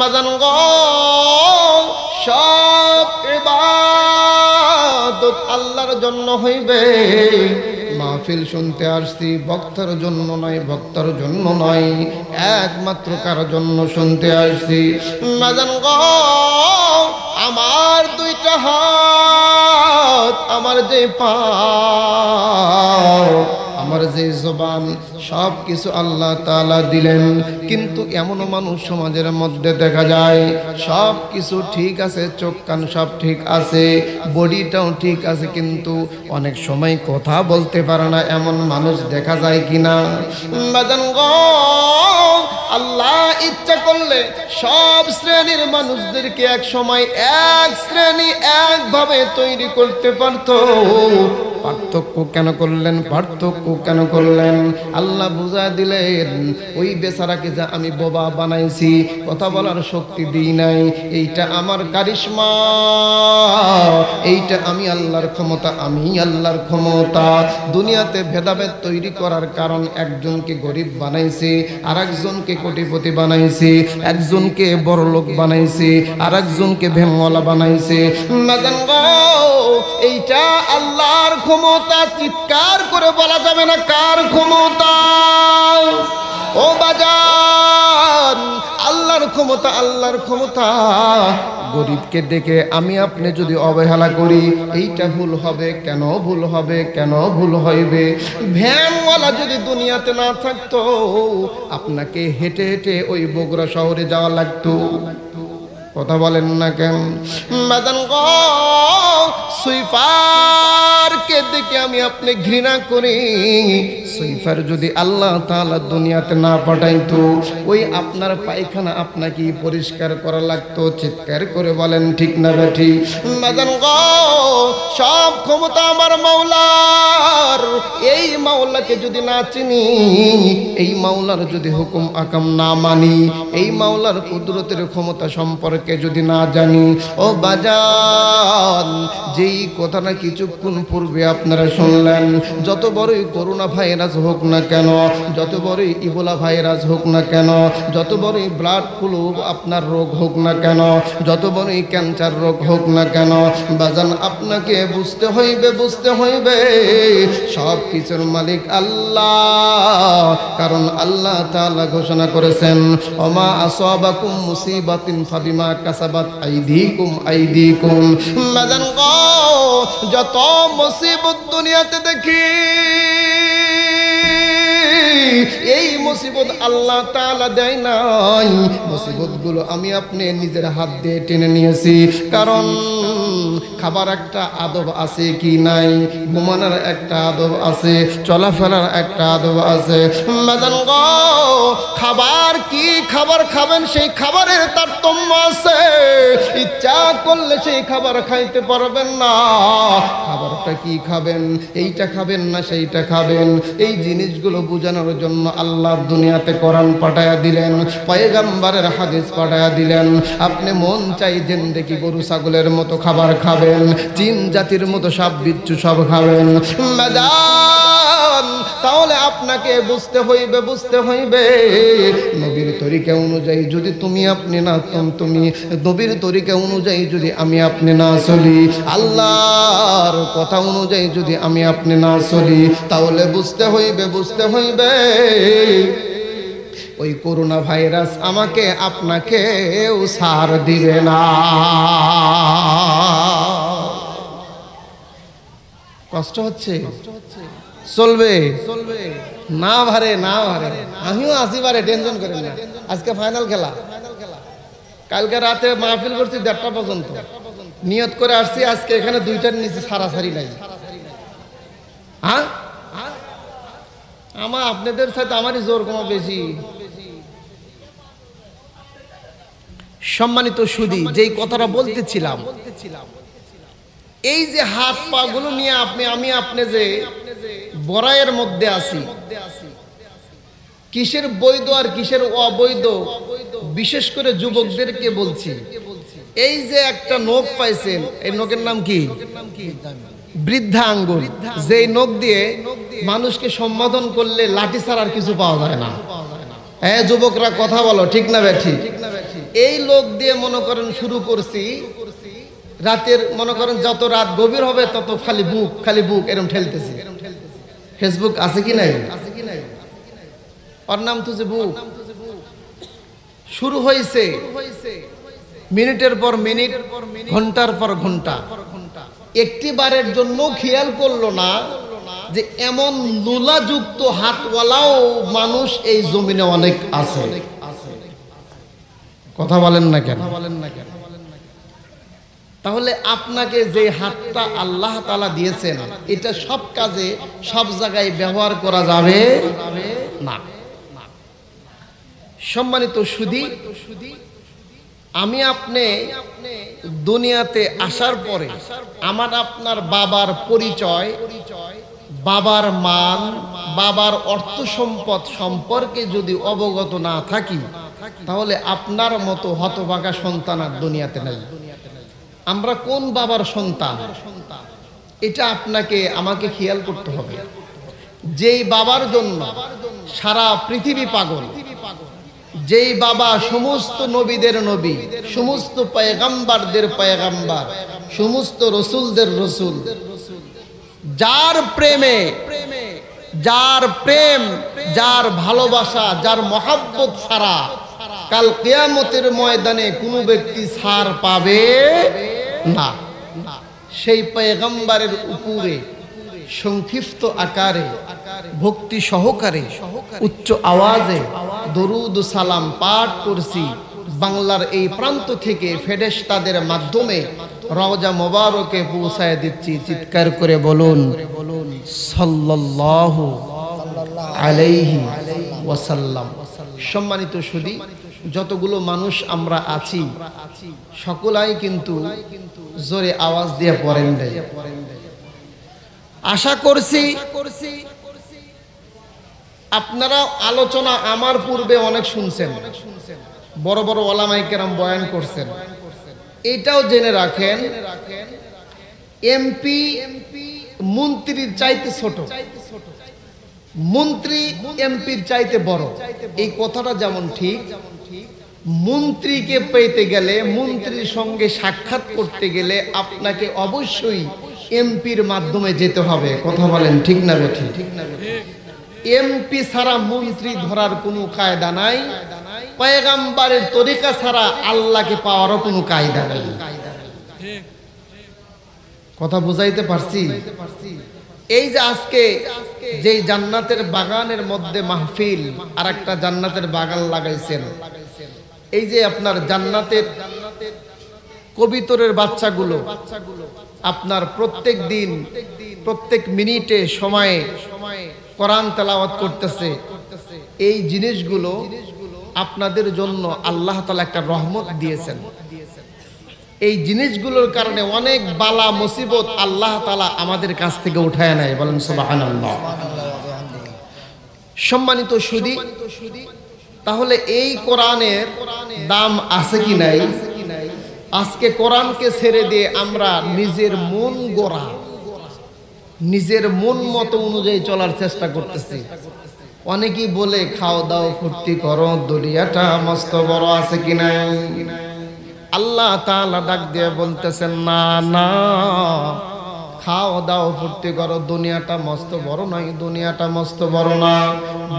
বাজান গো, সব ইবাদত আল্লাহর জন্য হইবে। মাহফিল শুনতে আসছি, ভক্তর জন্য নয়, ভক্তর জন্য নয়, একমাত্র কার জন্য শুনতে আসছি। বাজান গো, আমার দুইটা হাত, আমার যে পা, আমার যে জবান সব কিছু আল্লাহ তালা দিলেন। কিন্তু এমনও মানুষ সমাজের মধ্যে দেখা যায় সব কিছু ঠিক আছে, চোখ কান সব ঠিক আছে, বডিটাও ঠিক আছে, কিন্তু অনেক সময় কথা বলতে পারে না, এমন মানুষ দেখা যায় কিনা? আল্লাহ ইচ্ছা করলে সব শ্রেণির মানুষদেরকে এক সময় এক শ্রেণি একভাবে তৈরি করতে পারতো। পার্থক্য কেন করলেন? পার্থক্য কেন করলেন? আল্লাহ বুঝা দিলেন, ওই বেচারাকে যা আমি বোবা বানাইছি, কথা বলার শক্তি দিই নাই, এইটা আমার কারিশমা। এইটা আমি আল্লাহর ক্ষমতা, আমি আল্লাহর ক্ষমতা। দুনিয়াতে ভেদাভেদ তৈরি করার কারণ একজনকে গরিব বানাইছে আর একজনকে কোটিপতি বানাইছে, একজনকে বড় লোক বানাইছে আর একজনকে ভেমওয়ালা বানাইছে। এইটা আল্লাহর ক্ষমতা, চিৎকার করে বলা যাবে না কার ক্ষমতা। ও বাজান আল্লাহর ক্ষমতা আল্লাহর ক্ষমতা। গরিবকে দেখে আমি আপনি যদি অবহেলা করি, এইটা ভুল হবে, কেন ভুল হবে, কেন ভুল হইবে? ভ্যানওয়ালা যদি দুনিয়াতে না থাকতো, আপনাকে হেঁটে হেঁটে ওই বগুড়া শহরে যাওয়া লাগতো। কথা বলেন না কেন? বাদান গো, সুইফারকে দেখে আমি আপনি ঘৃণা করি। সুইফার যদি আল্লাহ তাআলা দুনিয়াতে না পাঠাইতো, ওই আপনার পায়খানা আপনাকে পরিষ্কার করা লাগতো, চিৎকার করে বলেন, ঠিক না বেঠি? বাদান গো, সব ক্ষমতা আমার মাওলার। এই মাওলাকে যদি না চিনি, এই মাওলার যদি হুকুম আকাম না মানি, এই মাওলার কুদরতের ক্ষমতা সম্পর্কে যদি না জানি, ও বাজান, যেই কথাটা কিছুক্ষণ পূর্বে আপনারা শুনলেন, যত বড়ই করোনা ভাইরাস হোক না কেন, যত বড়ই ইবোলা ভাইরাস হোক না কেন, যত বড়ই ব্লাড ফ্লু আপনার রোগ হোক না কেন, যত বড়ই ক্যান্সার রোগ হোক না কেন, বাজান, আপনাকে বুঝতে হইবে বুঝতে হইবে, সব কিছুর মালিক আল্লাহ। কারণ আল্লাহ তাআলা ঘোষণা করেছেন, ওমা আসাবাকুম মুসিবাতিন ফাবিমা কাসাবাত আইদিকুম আইদিকুম। বাজান গো, যত মুসিবত দুনিয়াতে দেখি, এই মুসিবত আল্লাহ তাআলা দেয় নাই। মুসিবতগুলো আমি আপনি নিজের হাত দিয়ে টেনে নিয়েছি। কারণ খাবার একটা আদব আছে কি নাই? ঘুমানোর একটা আদব আছে, চলাফেরার একটা আদব আছে। খাবার কি খাবার খাবেন? সেই খাবারের তারতম্য আছে। ইচ্ছা করলে সেই খাবার খাইতে পারবেন না। খাবারটা কি খাবেন? এইটা খাবেন না সেইটা খাবেন? এই জিনিসগুলো বোঝানোর জন্য আল্লাহ দুনিয়াতে কোরআন পাঠায়া দিলেন, পয়গাম্বারের হাদিস পাঠায়া দিলেন। আপনি মন চাই দেখি গরু, ছাগলের মতো খাবার খাবেন। চীন জাতির মতো সব বিচ্ছু সব খাবেন। তাহলে আপনাকে বুঝতে হইবে বুঝতে হইবে। নবীর তরিকা অনুযায়ী যদি তুমি আপনি না তম- নবীর তরিকা অনুযায়ী যদি আমি আপনি না চলি, আল্লাহর কথা অনুযায়ী যদি আমি আপনি না চলি, তাহলে বুঝতে হইবে বুঝতে হইবে। ওই করোনা ভাইরাস আমাকে আপনাকেও সার দিবে না। কষ্ট হচ্ছে? চলবে। চলবে না ভারে না ভারে। আমিও আসি পারে টেনশন করেন না। আজকে ফাইনাল খেলা। কালকে রাতে মাহফিল করছি দেড়টা পর্যন্ত। নিয়ত করে আসছি, আজকে এখানে দুইটার নিচে সারাসারি নাই। হ্যাঁ? আমার আপনাদের সাথে আমারই জোর কমা বেশি। সম্মানিত সুদী যেই কথাটা বলতেছিলাম বলতেছিলাম এই যে হাত পা গুলো নিয়ে আপনি আমি আপনি যে বড়াইয়ের মধ্যে আছি কিসের বৈধ আর কিসের অবৈধ বিশেষ করে যুবকদেরকে বলছি। এই যে একটা নখ পাইছেন এই নখের নাম কি? বৃদ্ধা আঙ্গুল। যেই নখ দিয়ে মানুষকে সম্বোধন করলে লাঠি ছাড়া আর কিছু পাওয়া যায় না। হ্যাঁ যুবকরা কথা বলো ঠিক না বে ঠিক? এই লোক দিয়ে মনে করেন শুরু করছি রাতের মনে করেন যত রাত গভীর হবে, তত খালি বুক খালি বুক এরম ঠেলতেছি। ফেসবুক আছে কি নাই? ওর নাম তো যে বুক। শুরু হয়েছে মিনিটের পর মিনিট, ঘণ্টার পর ঘণ্টা। একটি বারের জন্য খেয়াল করল না যে এমন লোলাযুক্ত হাতওয়ালাও মানুষ এই জমিনে অনেক আছে। কথা বলেন না কেন বলেন না কেন? তাহলে আপনাকে যে হাতটা আল্লাহ তালা দিয়েছেন, এটা সব কাজে সব জায়গায় ব্যবহার করা যাবে না। সম্মানিত সুধী, আমি আপনি দুনিয়াতে আসার পরে আমার আপনার বাবার পরিচয়, বাবার মান, বাবার অর্থ সম্পদ সম্পর্কে যদি অবগত না থাকি, তাহলে আপনার মতো হতভাগা সন্তান আর দুনিয়াতে নেই। আমরা কোন বাবার সন্তান? এটা আপনাকে, আমাকে খেয়াল করতে হবে। যেই বাবার জন্য সারা পৃথিবী পাগল, যেই বাবা সমস্ত নবীদের নবী, সমস্ত পয়গাম্বারদের পয়গাম্বার, সমস্ত রসুলদের রসুল, যার প্রেমে, যার প্রেম, যার ভালোবাসা, যার মহাব্বত ছাড়া কাল কেয়ামতের ময়দানে কোনো ব্যক্তি ছাড় পাবে না। সেই পয়গম্বারের উপরে সংক্ষিপ্ত আকারে, ভক্তি সহকারে, উচ্চ আওয়াজে দরুদ সালাম পাঠ করছি। বাংলার এই প্রান্ত থেকে ফেরেশতাদের মাধ্যমে রওজা মোবারকে পৌঁছায় দিচ্ছি। চিৎকার করে বলুন, সাল্লাল্লাহু আলাইহি ওয়াসাল্লাম। সম্মানিত সুদী যতগুলো মানুষ আমরা আছি, সকলাই কিন্তু জোরে আওয়াজ দিয়ে পড়েন দেয় আশা করছি আপনারা আলোচনা আমার পূর্বে অনেক শুনছেন। বড় বড় ওলামাই কেরাম বয়ান করছেন। এটাও জেনে রাখেন, এমপি মন্ত্রীর চাইতে ছোট। মন্ত্রী এমপির চাইতে বড়। এই কথাটা যেমন ঠিক মন্ত্রীকে পেতে গেলে, মন্ত্রীর সঙ্গে সাক্ষাৎ করতে গেলে আপনাকে অবশ্যই এমপির মাধ্যমে যেতে হবে। কথা বলেন ঠিক না বেঠি? ঠিক না এমপি ছাড়া মন্ত্রী ধরার কোনো কায়দা নাই। পয়গাম্বারের তরিকা ছাড়া আল্লাহকে পাওয়ারও কোনো কায়দা নাই। কথা বুঝাইতে পারছি? এই যে আজকে যেই জান্নাতের বাগানের মধ্যে মাহফিল আর একটা জান্নাতের বাগান লাগাইছেন। এই যে আপনার জান্নাতের কবিতরের বাচ্চাগুলো, আপনার প্রত্যেক দিন, প্রত্যেক মিনিটে সময়ে কোরআন তেলাওয়াত করতেছে, এই জিনিসগুলো আপনাদের জন্য আল্লাহ তালা একটা রহমত দিয়েছেন। এই জিনিসগুলোর কারণে অনেক বালা, মুসিবত আল্লাহ তালা আমাদের কাছ থেকে উঠায় নেয়। বলেন সুবাহান সম্মানিত সুদী তাহলে এই কোরআনের দাম আছে কি নাই? আজকে কোরআনকে ছেড়ে দিয়ে আমরা নিজের মন গোড়া, নিজের মন মতো অনুযায়ী চলার চেষ্টা করতেছি। অনেকেই বলে, খাও দাও, ফুর্তি করো দরিয়াটা মস্ত বড় আছে কি নাই? আল্লাহ তাআলা ডাক দিয়ে বলতেছেন, না না। খাও দাও, ফুর্তি করো। দুনিয়াটা মস্ত বড় নয়, দুনিয়াটা মস্ত বড় না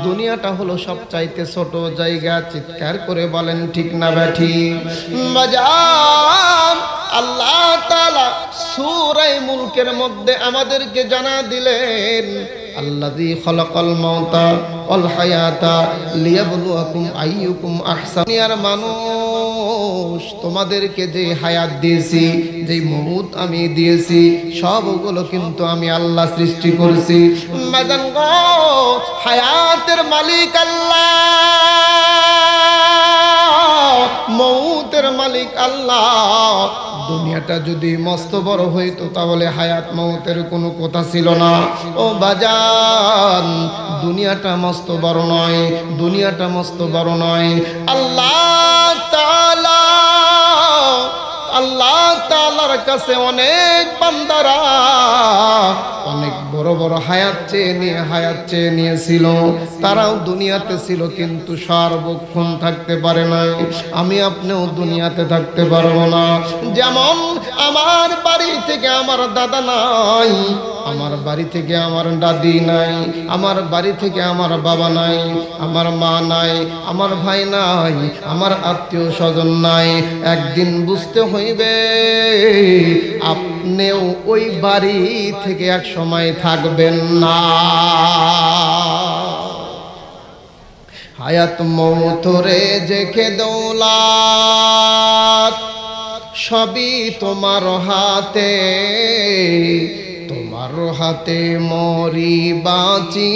দুনিয়াটা হলো সব চাইতে ছোট জায়গা, চিৎকার করে বলেন, ঠিক না ব্যাঠি? বাজার আল্লাহ তাআলা সূরা মুলকের মধ্যে আমাদেরকে জানা দিলেন, আল্লাযী মানুষ তোমাদেরকে যে হায়াত দিয়েছি, যে মৌত আমি দিয়েছি, সবগুলো কিন্তু আমি আল্লাহ সৃষ্টি করছি। হায়াতের মালিক আল্লাহ মৌতের মালিক আল্লাহ। দুনিয়াটা যদি মস্ত বড় হইতো, তাহলে হায়াত মৌতের কোনো কথা ছিল না। ও বাজান, দুনিয়াটা মস্ত বড় নয়, দুনিয়াটা মস্ত বড় নয়। আল্লাহ আল্লাহ তালার কাছে অনেক বান্দারা অনেক বড় বড় হায়াত চেয়ে নিয়ে, হায়াত চেয়ে নিয়েছিল। তারাও দুনিয়াতে ছিল কিন্তু সার্বক্ষণ থাকতে পারে নাই। আমি আপনিও দুনিয়াতে থাকতে পারব না। যেমন আমার বাড়ি থেকে আমার দাদা নাই আমার বাড়ি থেকে আমার দাদি নাই, আমার বাড়ি থেকে আমার বাবা নাই, আমার মা নাই, আমার ভাই নাই, আমার আত্মীয় স্বজন নাই। একদিন বুঝতে হইবে, আপনিও ওই বাড়ি থেকে এক সময় থাকবেন না। হায়াত মৌতরে জেখে দৌলাত, সবই তোমার হাতে। তোমার হাতে মরি বাঁচি।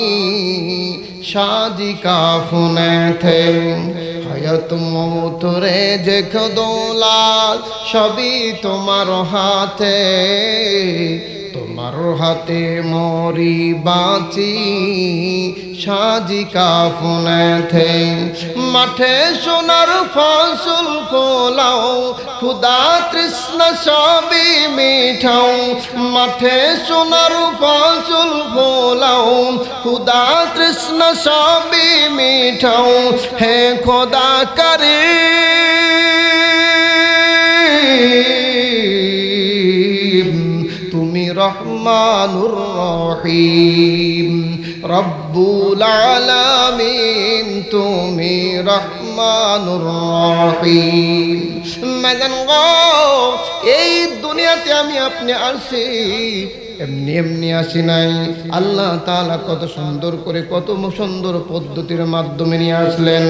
সাজি কাফনেথে হায়াত মৌতরে জেখে দৌলাত সবই তোমার হাতে তোমার হাতে মরি বাঁচি সাজি কাফনেথে মাঠে সোনার ফসল ফোলাও খুদা কৃষ্ণ সবই মিঠাও মাঠে সোনার ফসল ফোলাও খুদা কৃষ্ণ সবই মিঠাও, হে খোদা করে। তুমি রহমানুর রহিম, রব্বুল আলামিন, তুমি রহমানুর রহিম। মেজান গো, এই দুনিয়াতে আমি আপনি আসি এমনি এমনি আসি নাই। আল্লাহ তালা কত সুন্দর করে, কত সুন্দর পদ্ধতির মাধ্যমে নিয়ে আসলেন।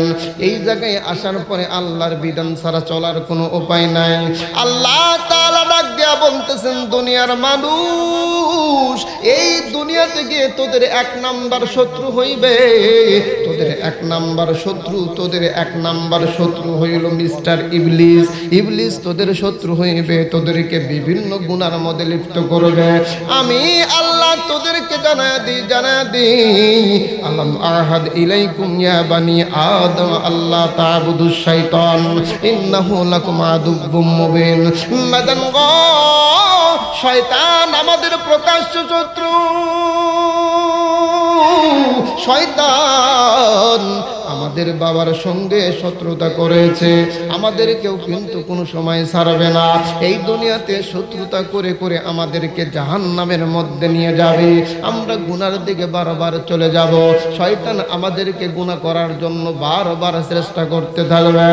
এই জায়গায় আসার পরে আল্লাহর বিধান ছাড়া চলার কোনো উপায় নাই। আল্লাহ তালা ডাক দিয়া বলতেছেন, দুনিয়ার মানুষ এই দুনিয়াতে গিয়ে তোদের এক নাম্বার শত্রু হইবে। তোদের এক নাম্বার শত্রু, তোদের এক নাম্বার শত্রু হইল মিস্টার ইবলিস। ইবলিস তোদের শত্রু হইবে, তোদেরকে বিভিন্ন গুণার মধ্যে লিপ্ত করবে। আমি আল্লাহ তোদেরকে জানা দি জানা দি। আলম আহাদ ইলাইকুম ইয়া বানি আদম, আল্লাহ তাবুদু শাইতান ইন্নাহু লাকুম আদুব্বুম মুবিন। মাদান গো শয়তান আমাদের প্রকাশ্য শত্রু। শয়তান আমাদের বাবার সঙ্গে শত্রুতা করেছে। আমাদেরকেও কিন্তু কোনো সময় ছাড়বে না। এই দুনিয়াতে শত্রুতা করে করে আমাদেরকে জাহান নামের মধ্যে নিয়ে যাবে। আমরা গুনার দিকে বারবার চলে যাব। শয়তান আমাদেরকে গুণা করার জন্য বারবার চেষ্টা করতে থাকবে।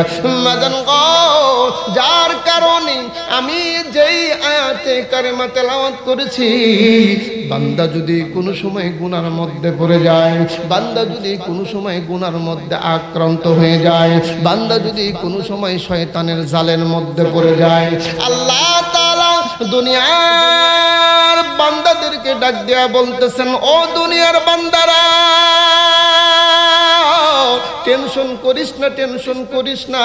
যার কারণে আমি যেই আয়াতে কারিমা তেলাওয়াত করেছি, বান্দা যদি কোনো সময় গুনার মধ্যে পড়ে যায়, বান্দা যদি কোনো সময় গুনার মধ্যে আক্রান্ত হয়ে যায়। বান্দা যদি কোনো সময় শয়তানের জালের মধ্যে পড়ে যায়, আল্লাহ তালা দুনিয়ার বান্দাদেরকে ডাক দেয়া বলতেছেন, ও দুনিয়ার বান্দারা টেনশন করিস না, টেনশন করিস না।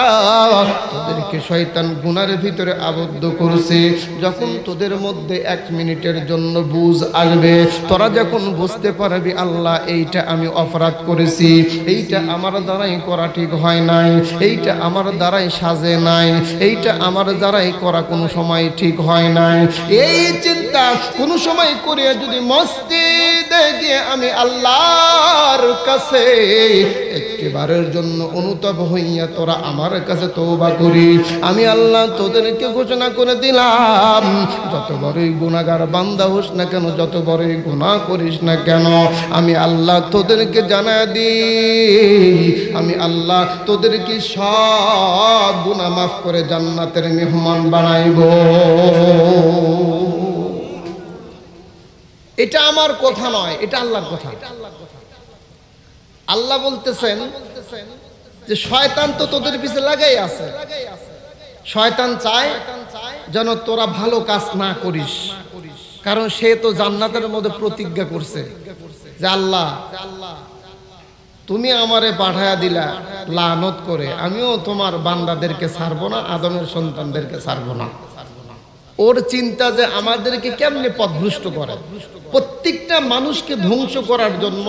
তোদেরকে শয়তান গুনার ভিতরে আবদ্ধ করছে। যখন তোদের মধ্যে এক মিনিটের জন্য বুঝ আসবে, তোরা যখন বুঝতে পারবি, আল্লাহ, এইটা আমি অপরাধ করেছি। এইটা আমার দ্বারাই করা ঠিক হয় নাই। এইটা আমার দ্বারাই সাজে নাই। এইটা আমার দ্বারাই করা কোনো সময় ঠিক হয় নাই। এই চিন্তা কোনো সময় করিয়া যদি মসজিদে গিয়ে আমি আল্লাহর কাছে একটিবারের জন্য অনুতপ হইয়া তোরা আমার কাছে তৌবা করি। আমি আল্লাহ তোদেরকে ঘোষণা করে দিলাম, যত বড়ই গুণাগার বান্দা হোস না কেন, যত বড়ই গুণা করিস না কেন, আমি আল্লাহ তোদেরকে জানা দিই। আমি আল্লাহ তোদেরকে সব গুণা মাফ করে জান্নাতের মেহমান বানাইব। এটা আমার কথা নয়, এটা আল্লাহর কথা। আল্লাহ বলতেছেন যে শয়তান তো তোদের পিছে লাগাই আছে। শয়তান চায় যেন তোরা ভালো কাজ না করিস, কারণ সে তো জান্নাতের মধ্যে প্রতিজ্ঞা করছে যে আল্লাহ, তুমি আমারে পাঠায়া দিলা লানত করে, আমিও তোমার বান্দাদেরকে ছাড়বো না, আদমের সন্তানদেরকে ছাড়বো না। ওর চিন্তা যে আমাদেরকে কেমনে পথভ্রষ্ট করে? প্রত্যেকটা মানুষকে ধ্বংস করার জন্য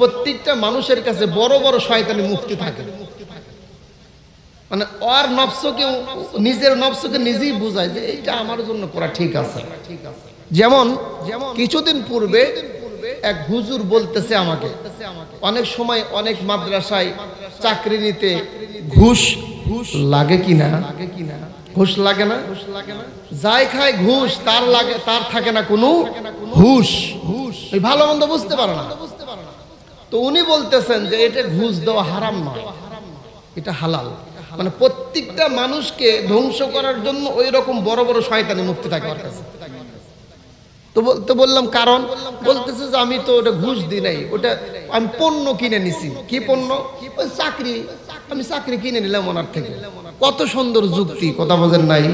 প্রত্যেকটা মানুষের কাছে বড় বড় শয়তানি মুক্তি থাকে। মানে ওর নফসকে, নিজের নফসকে নিজেই বুঝায় যে এইটা আমার জন্য করা ঠিক আছে। যেমন যেমন কিছুদিন পূর্বে এক হুজুর বলতেছে আমাকে, অনেক সময় অনেক মাদ্রাসায় চাকরি নিতে ঘুষ ঘুষ লাগে কিনা লাগে কিনা? ঘুষ লাগে না? না যাই খায় ঘুষ, তার লাগে, তার থাকে না কোনো ঘুষ। এই ভালো মন্দ বুঝতে পারে না। তো উনি বলতেছেন যে এটা ঘুষ দেওয়া হারাম নয়। এটা হালাল। মানে প্রত্যেকটা মানুষকে ধ্বংস করার জন্য ওই রকম বড় বড় শয়তানি মুক্তি থাকে ওর কাছে। তো বলতে বললাম কারণ? বলতেছে যে আমি তো ওটা ঘুষ দিই নাই, ওটা আমি পণ্য কিনে নিছি। কি পণ্য? চাকরি। আমি চাকরি কিনে নিলাম ওনার থেকে। কত সুন্দর যুক্তি, কথা বোঝেন নাই।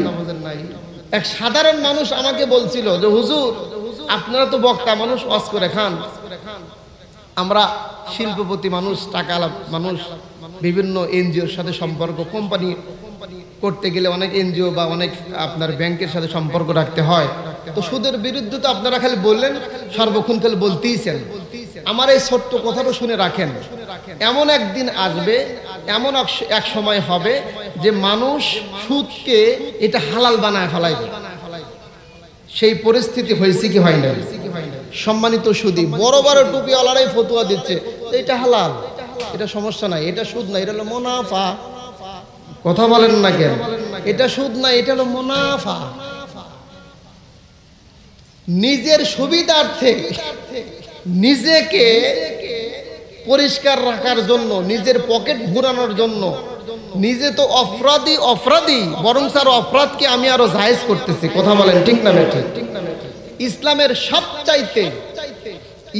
এক সাধারণ মানুষ আমাকে বলছিল যে, হুজুর, আপনারা তো বক্তা মানুষ অস করে খান। আমরা শিল্পপতি মানুষ টাকা মানুষ, বিভিন্ন এনজিওর সাথে সম্পর্ক, কোম্পানি করতে গেলে অনেক এনজিও বা অনেক আপনার ব্যাংকের সাথে সম্পর্ক রাখতে হয়। তো সুদের বিরুদ্ধে তো আপনারা খালি বললেন, সর্বক্ষণ খালি বলতেইছেন। আমার এই ছোট্ট কথাটা শুনে রাখেন। এমন একদিন আসবে, এমন এক সময় হবে যে মানুষ সুদকে এটা হালাল বানায় ফেলাইবে। সেই পরিস্থিতি হয়েছে কি হয় না সম্মানিত সুদী, বড় বড় টুপিওয়ালারাই ফতুয়া দিচ্ছে। এটা হালাল। এটা সমস্যা নাই। এটা সুদ না, এটা হলো মোনাফা। কথা বলেন না কেন? এটা সুদ না, এটা হলো মোনাফা। নিজের সুবিধার্থে নিজেকে পরিষ্কার রাখার জন্য, নিজের পকেট ঘুরানোর জন্য, নিজে তো অপরাধী অপরাধী, বরং স্যার অপরাধকে আমি আরও জায়েজ করতেছি। কথা বলেন, ঠিক না ঠিক ইসলামের সবচাইতে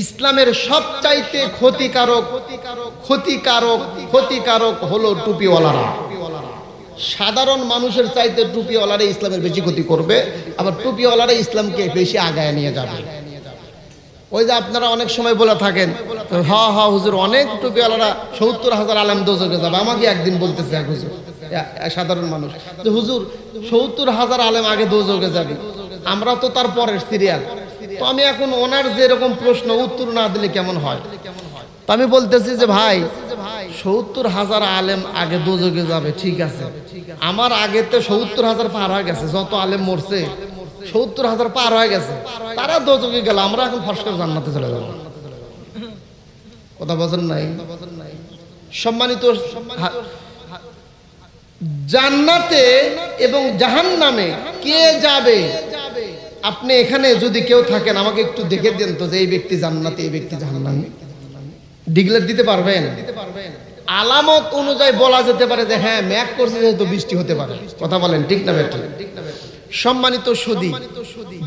ইসলামের সবচাইতে ক্ষতিকারক ক্ষতিকারক ক্ষতিকারক হলো টুপিওয়ালারা। সাধারণ মানুষের চাইতে টুপিওয়ালারা ইসলামের বেশি ক্ষতি করবে, আবার টুপিওয়ালারা ইসলামকে বেশি আগায় নিয়ে যাবে। ওই যে আপনারা অনেক সময় বলে থাকেন, হা হা, হুজুর, অনেক টুপিওয়ালারা সত্তর হাজার আলেম দোজকে যাবে। আমাকে একদিন বলতেছে এক হুজুর সাধারণ মানুষ, যে হুজুর, সত্তর হাজার আলেম আগে দোজকে যাবে, আমরা তো তার পরের সিরিয়াল। তো আমি এখন ওনার যে এরকম প্রশ্ন, উত্তর না দিলে কেমন হয়? তো আমি বলতেছি যে, ভাই সত্তর হাজার আলেম আগে যাবে, ঠিক আছে। আমার আগে তো সত্তর হাজার পার হয়ে গেছে, যত আলেম মরছে, সত্তর হাজার পার হয়ে গেছে। তারা গেল, আমরা এখন জান্নাতে চলে যাব। কথা বলেন নাই? সম্মানিত জান্নাতে এবং জাহান নামে কে যাবে? আপনি এখানে যদি কেউ থাকেন, আমাকে একটু দেখে দেন তো যে এই ব্যক্তি জান্নাতে, এই ব্যক্তি জাহান্নামে। ডিগলার দিতে পারবেন। আলামত অনুযায়ী বলা যেতে পারে যে হ্যাঁ ম্যাক করছে যেহেতু বৃষ্টি হতে পারে। কথা বলেন, ঠিক না বেটি সম্মানিত সুদী,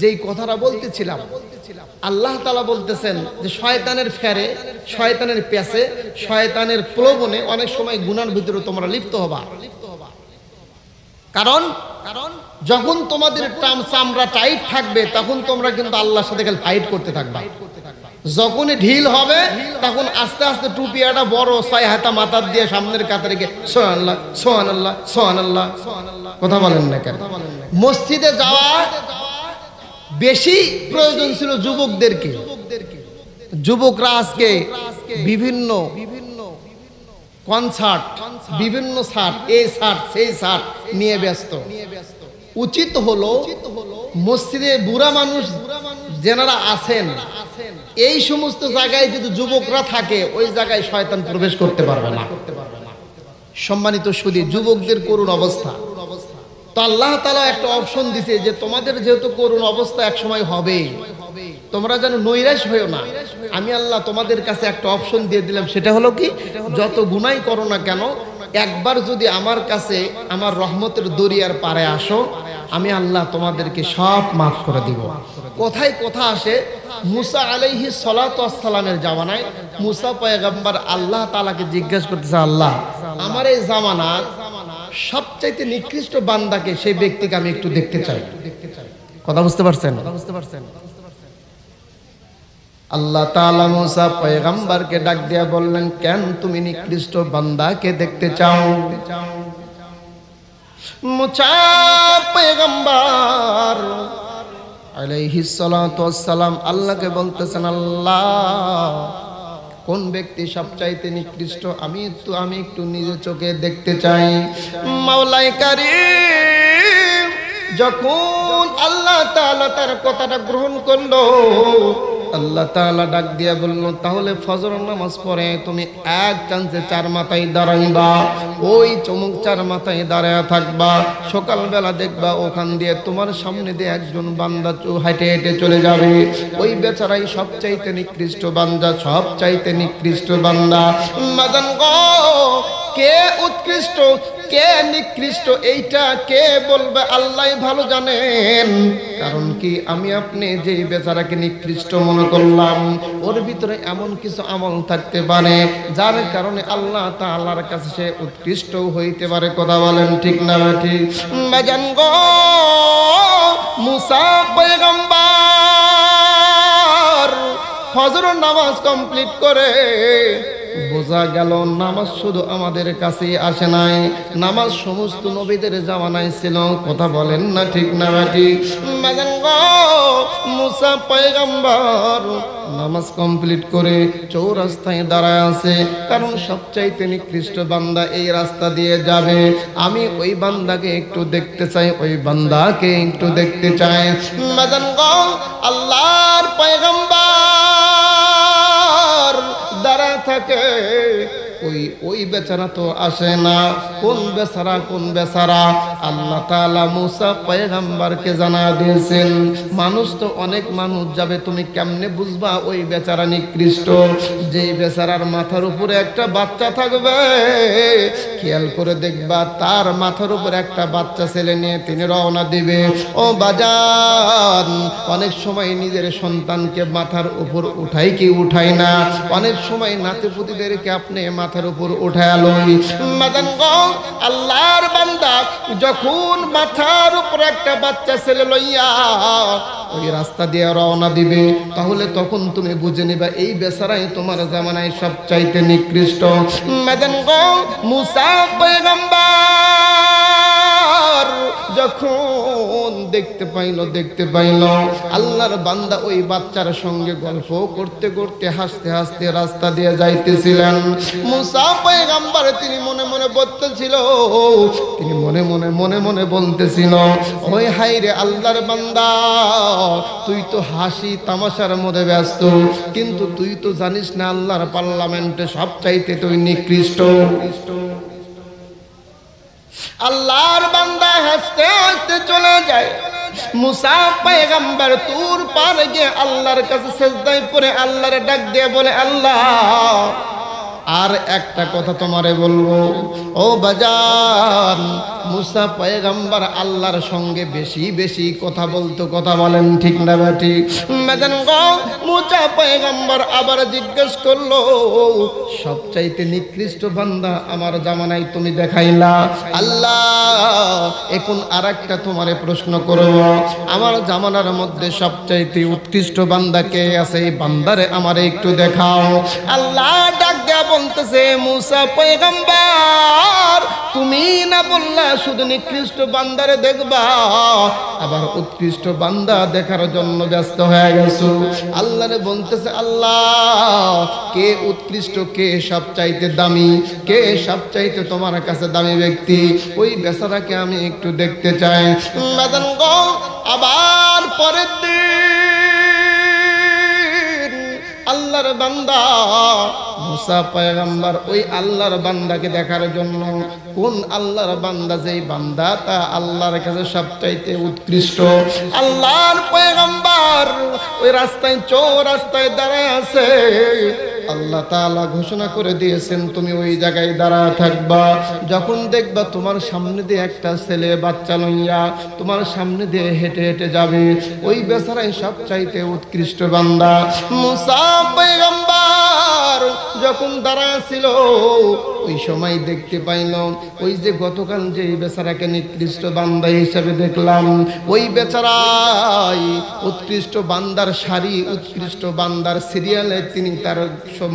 যেই কথাটা বলতেছিলাম, আল্লাহ তালা বলতেছেন যে, শয়তানের ফেরে, শয়তানের পেছে শয়তানের প্রলোভনে অনেক সময় গুনার ভিতরে তোমরা লিপ্ত হবা। কারণ কারণ যখন তোমাদের চামড়া টাইট থাকবে, তখন তোমরা কিন্তু আল্লাহর সাথে ফাইট করতে থাকবা। যখনই ঢিল হবে, তখন আস্তে আস্তে টুপিয়াটা বড় ছয় হাতা মাথার দিয়ে সামনের কাতারে গিয়ে সোহান আল্লাহ সোহান আল্লাহ সোহান আল্লাহ কথা বলেন না কেন? মসজিদে যাওয়া বেশি প্রয়োজন ছিল যুবকদেরকে। যুবকরা আজকে বিভিন্ন বিভিন্ন কনসার্ট, বিভিন্ন শার্ট এই শার্ট সেই শার্ট নিয়ে ব্যস্ত। উচিত হলো মসজিদে বুড়া মানুষ যেনারা আছেন, এই সমস্ত জায়গায় যদি যুবকরা থাকে, ওই জায়গায় শয়তান প্রবেশ করতে পারবে না। সম্মানিত সুদী, যুবকদের করুণ অবস্থা। তো আল্লাহ তালা একটা অপশন দিছে যে তোমাদের যেহেতু করুণ অবস্থা এক সময় হবে তোমরা যেন নৈরাশ হয়েও না। আমি আল্লাহ তোমাদের কাছে একটা অপশন দিয়ে দিলাম, সেটা হলো কি, যত গুনাই করো না কেন, একবার যদি আমার কাছে আমার রহমতের দরিয়ার পারে আসো, আমি আল্লাহ তোমাদেরকে সব মাফ করে দিব। কোথায় কথা আসে? মুসা আলাইহি সালামের জামানায় মুসা পয়গাম্বার আল্লাহ তালাকে জিজ্ঞাসা করতেছে, আল্লাহ, আমার এই জামানা সবচাইতে নিকৃষ্ট বান্দাকে সেই ব্যক্তিকে আমি একটু দেখতে চাই। কথা বুঝতে পারছেন? কথা বুঝতে পারছেন আল্লাহ তাআলা মুসা পয়গাম্বারকে ডাক দিয়া বললেন, কেন তুমি নিকৃষ্ট বান্দাকে দেখতে চাও? মুচা পয়গাম্বার আলাইহিস সালাতু সালাম আল্লাহকে বলতেছেন, আল্লাহ, কোন ব্যক্তি সবচাইতে নিকৃষ্ট? আমি একটু আমি একটু নিজে চোখে দেখতে চাই। মাওলাই যখন আল্লাহ তার কথাটা গ্রহণ করল আল্লাহ তাআলা ডাক দিয়া বলল, তাহলে ফজর নামাজ পড়ে তুমি এক চান্সে চার মাথায় দাঁড়াইবা, ওই চমুক চার মাথায় দাঁড়ায় থাকবা। সকালবেলা দেখবা ওখান দিয়ে তোমার সামনে দিয়ে একজন বান্দা হেঁটে হেঁটে চলে যাবে। ওই বেচারাই সবচাইতে নিকৃষ্ট বান্দা, সবচাইতে নিকৃষ্ট বান্দা। মাদান কে উৎকৃষ্ট? কে নিকৃষ্ট? এইটা কে বলবে? আল্লাহ ভালো জানেন। কারণ কি, আমি আপনি যে বেচারাকে নিকৃষ্ট মনে করলাম, ওর ভিতরে এমন কিছু আমল থাকতে পারে, যার কারণে আল্লাহ তাআলার কাছে সে উৎকৃষ্ট হইতে পারে। কথা বলেন ঠিক না ঠিক পয়গম্বর ফজর নামাজ কমপ্লিট করে বোঝা গেল, নামাজ শুধু আমাদের কাছে আসে নাই। নামাজ সমস্ত নবীদের জামানায় ছিল, কথা বলেন না ঠিক না ঠিক মুসা পয়গম্বর, নামাজ কমপ্লিট করে চৌরাস্তায় দাঁড়ায় আছে। কারণ সবচাইতে নিকৃষ্ট বান্দা এই রাস্তা দিয়ে যাবে। আমি ওই বান্দাকে একটু দেখতে চাই, ওই বান্দাকে একটু দেখতে চাই। আল্লাহর পয়গম্বর থাকে। ওই ওই বেচারা তো আসে না। কোন বেচারা কোন বেচারা? আল্লাহ তালা মুসা পয়গাম্বারকে জানা দিয়েছেন, মানুষ তো অনেক মানুষ যাবে, তুমি কেমনে বুঝবা ওই বেচারা নিকৃষ্ট? যে বেচারার মাথার উপরে একটা বাচ্চা থাকবে, খেয়াল করে দেখবা তার মাথার উপরে একটা বাচ্চা ছেলে নিয়ে তিনি রওনা দিবে। ও বাজার অনেক সময় নিজের সন্তানকে মাথার উপর উঠাই কি উঠাই না। অনেক সময় নাতিপুতিদেরকে আপনি মাথার উপর উঠায় লই। মাদান আল্লাহর বান্দা, যখন মাথার উপর একটা বাচ্চা ছেলে লইয়া ওই রাস্তা দিয়ে রওনা দিবে, তাহলে তখন তুমি বুঝে নিবা, এই বেচারাই তোমার জামানায় সবচাইতে নিকৃষ্ট। মাদান মুসা পয়গম্বর, যখন দেখতে পাইল দেখতে পাইল। আল্লাহর বান্দা ওই বাচ্চার সঙ্গে গল্প করতে করতে হাসতে হাসতে রাস্তা দিয়ে যাইতেছিলেন। মুসা তিনি মনে মনে বলতেছিল, তিনি মনে মনে মনে মনে বলতেছিল, ওই হাই রে আল্লাহর বান্দা, তুই তো হাসি তামাশার মধ্যে ব্যস্ত, কিন্তু তুই তো জানিস না আল্লাহর পার্লামেন্টে সব চাইতে তুই নিকৃষ্ট। আল্লাহর বান্দা হাসতে হাসতে চলে যায়। মুসা পয়গম্বর তুর পার গিয়ে আল্লাহর কাছে সেজদায় পরে আল্লাহরে ডাক দিয়ে বলে, আল্লাহ আর একটা কথা তোমারে বলব। ও বাজান, মুসা পয়গম্বর আল্লাহর সঙ্গে বেশি বেশি কথা বলতো, কথা বলেন ঠিক না বেটি? মুসা পয়গম্বর আবার জিজ্ঞেস করল, সবচাইতে নিকৃষ্ট বান্দা আমার জামানায় তুমি দেখাইলা। আল্লাহ, এখন আর একটা তোমারে প্রশ্ন করব আমার জামানার মধ্যে সবচাইতে উৎকৃষ্ট বান্দা কে আছে? এই বান্দারে আমারে একটু দেখাও। আল্লাহ ডাক দেয়া বলতেছে, মুসা পয়গম্বর, তুমি না বললা শুধু নিকৃষ্ট বান্দারে দেখবা, আবার উৎকৃষ্ট বান্দা দেখার জন্য ব্যস্ত হয়ে গেছো? আল্লাহরে বলতেছে, আল্লাহ, কে উৎকৃষ্ট, কে সব চাইতে দামি, কে সব চাইতে তোমার কাছে দামি ব্যক্তি, ওই বেচারাকে আমি একটু দেখতে চাই। আবার পরের দিন আল্লাহর বান্দা। মুসা পয়গম্বর ওই আল্লাহর বান্দাকে দেখার জন্য কোন আল্লাহর বান্দা যেই বান্দা, তা আল্লাহর কাছে সবচাইতে উৎকৃষ্ট। আল্লাহর পয়গম্বর ওই রাস্তায় চো রাস্তায় দাঁড়ায় আছে। আল্লাহ তাআলা ঘোষণা করে দিয়েছেন, তুমি ওই জায়গায় দাঁড়া থাকবা। যখন দেখবা তোমার সামনে দিয়ে একটা ছেলে বাচ্চা লইয়া তোমার সামনে দিয়ে হেঁটে হেঁটে যাবে, ওই বেচারাই সব চাইতে উৎকৃষ্ট বান্দা। মুসা পয়গম্বর যখন দাঁড়া ছিল ওই সময় দেখতে পাইলাম, ওই যে গতকাল যে বেচারাকে নিকৃষ্ট বান্দা হিসাবে দেখলাম, ওই বেচারাই উৎকৃষ্ট বান্দার শাড়ি, উৎকৃষ্ট বান্দার সিরিয়ালে তিনি তার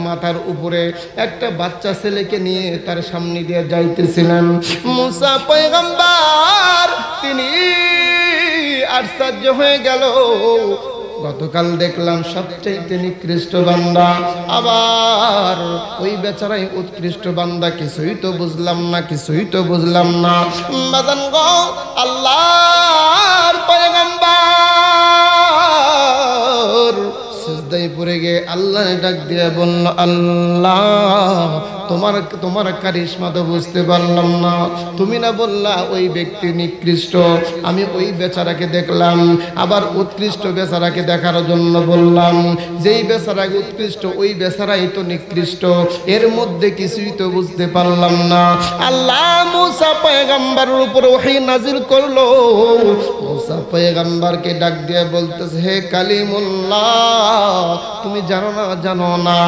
মাথার উপরে একটা বাচ্চা ছেলেকে নিয়ে তার সামনে দিয়ে যাইতেছিলেন। মুসা পয়গম্বর, তিনি আশ্চর্য হয়ে গেল গতকাল দেখলাম সবচাইতে নিকৃষ্ট বান্দা। আবার ওই বেচারাই উৎকৃষ্ট বান্দা, কিছুই তো বুঝলাম না, কিছুই তো বুঝলাম না। বাদান গো, আল্লাহর পয়গম্বর সিজদায় পড়ে আল্লাহ ডাক দিয়ে বলল, আল্লাহ, তোমার তোমার কারিশমা তো বুঝতে পারলাম না। তুমি না বললা ওই ব্যক্তি নিকৃষ্ট। আমি ওই বেচারাকে দেখলাম, আবার উৎকৃষ্ট বেচারাকে দেখার জন্য বললাম, যেই বেচারাকে উৎকৃষ্ট, ওই বেচারাই তো নিকৃষ্ট। এর মধ্যে কিছুই তো বুঝতে পারলাম না। আল্লাহ মুসা পয়গাম্বারের উপর ওহি নাজিল করল। মুসা পয়গাম্বারকে ডাক দিয়ে বলতেছে, হে কালিমুল্লাহ তুমি জানো না জানো না।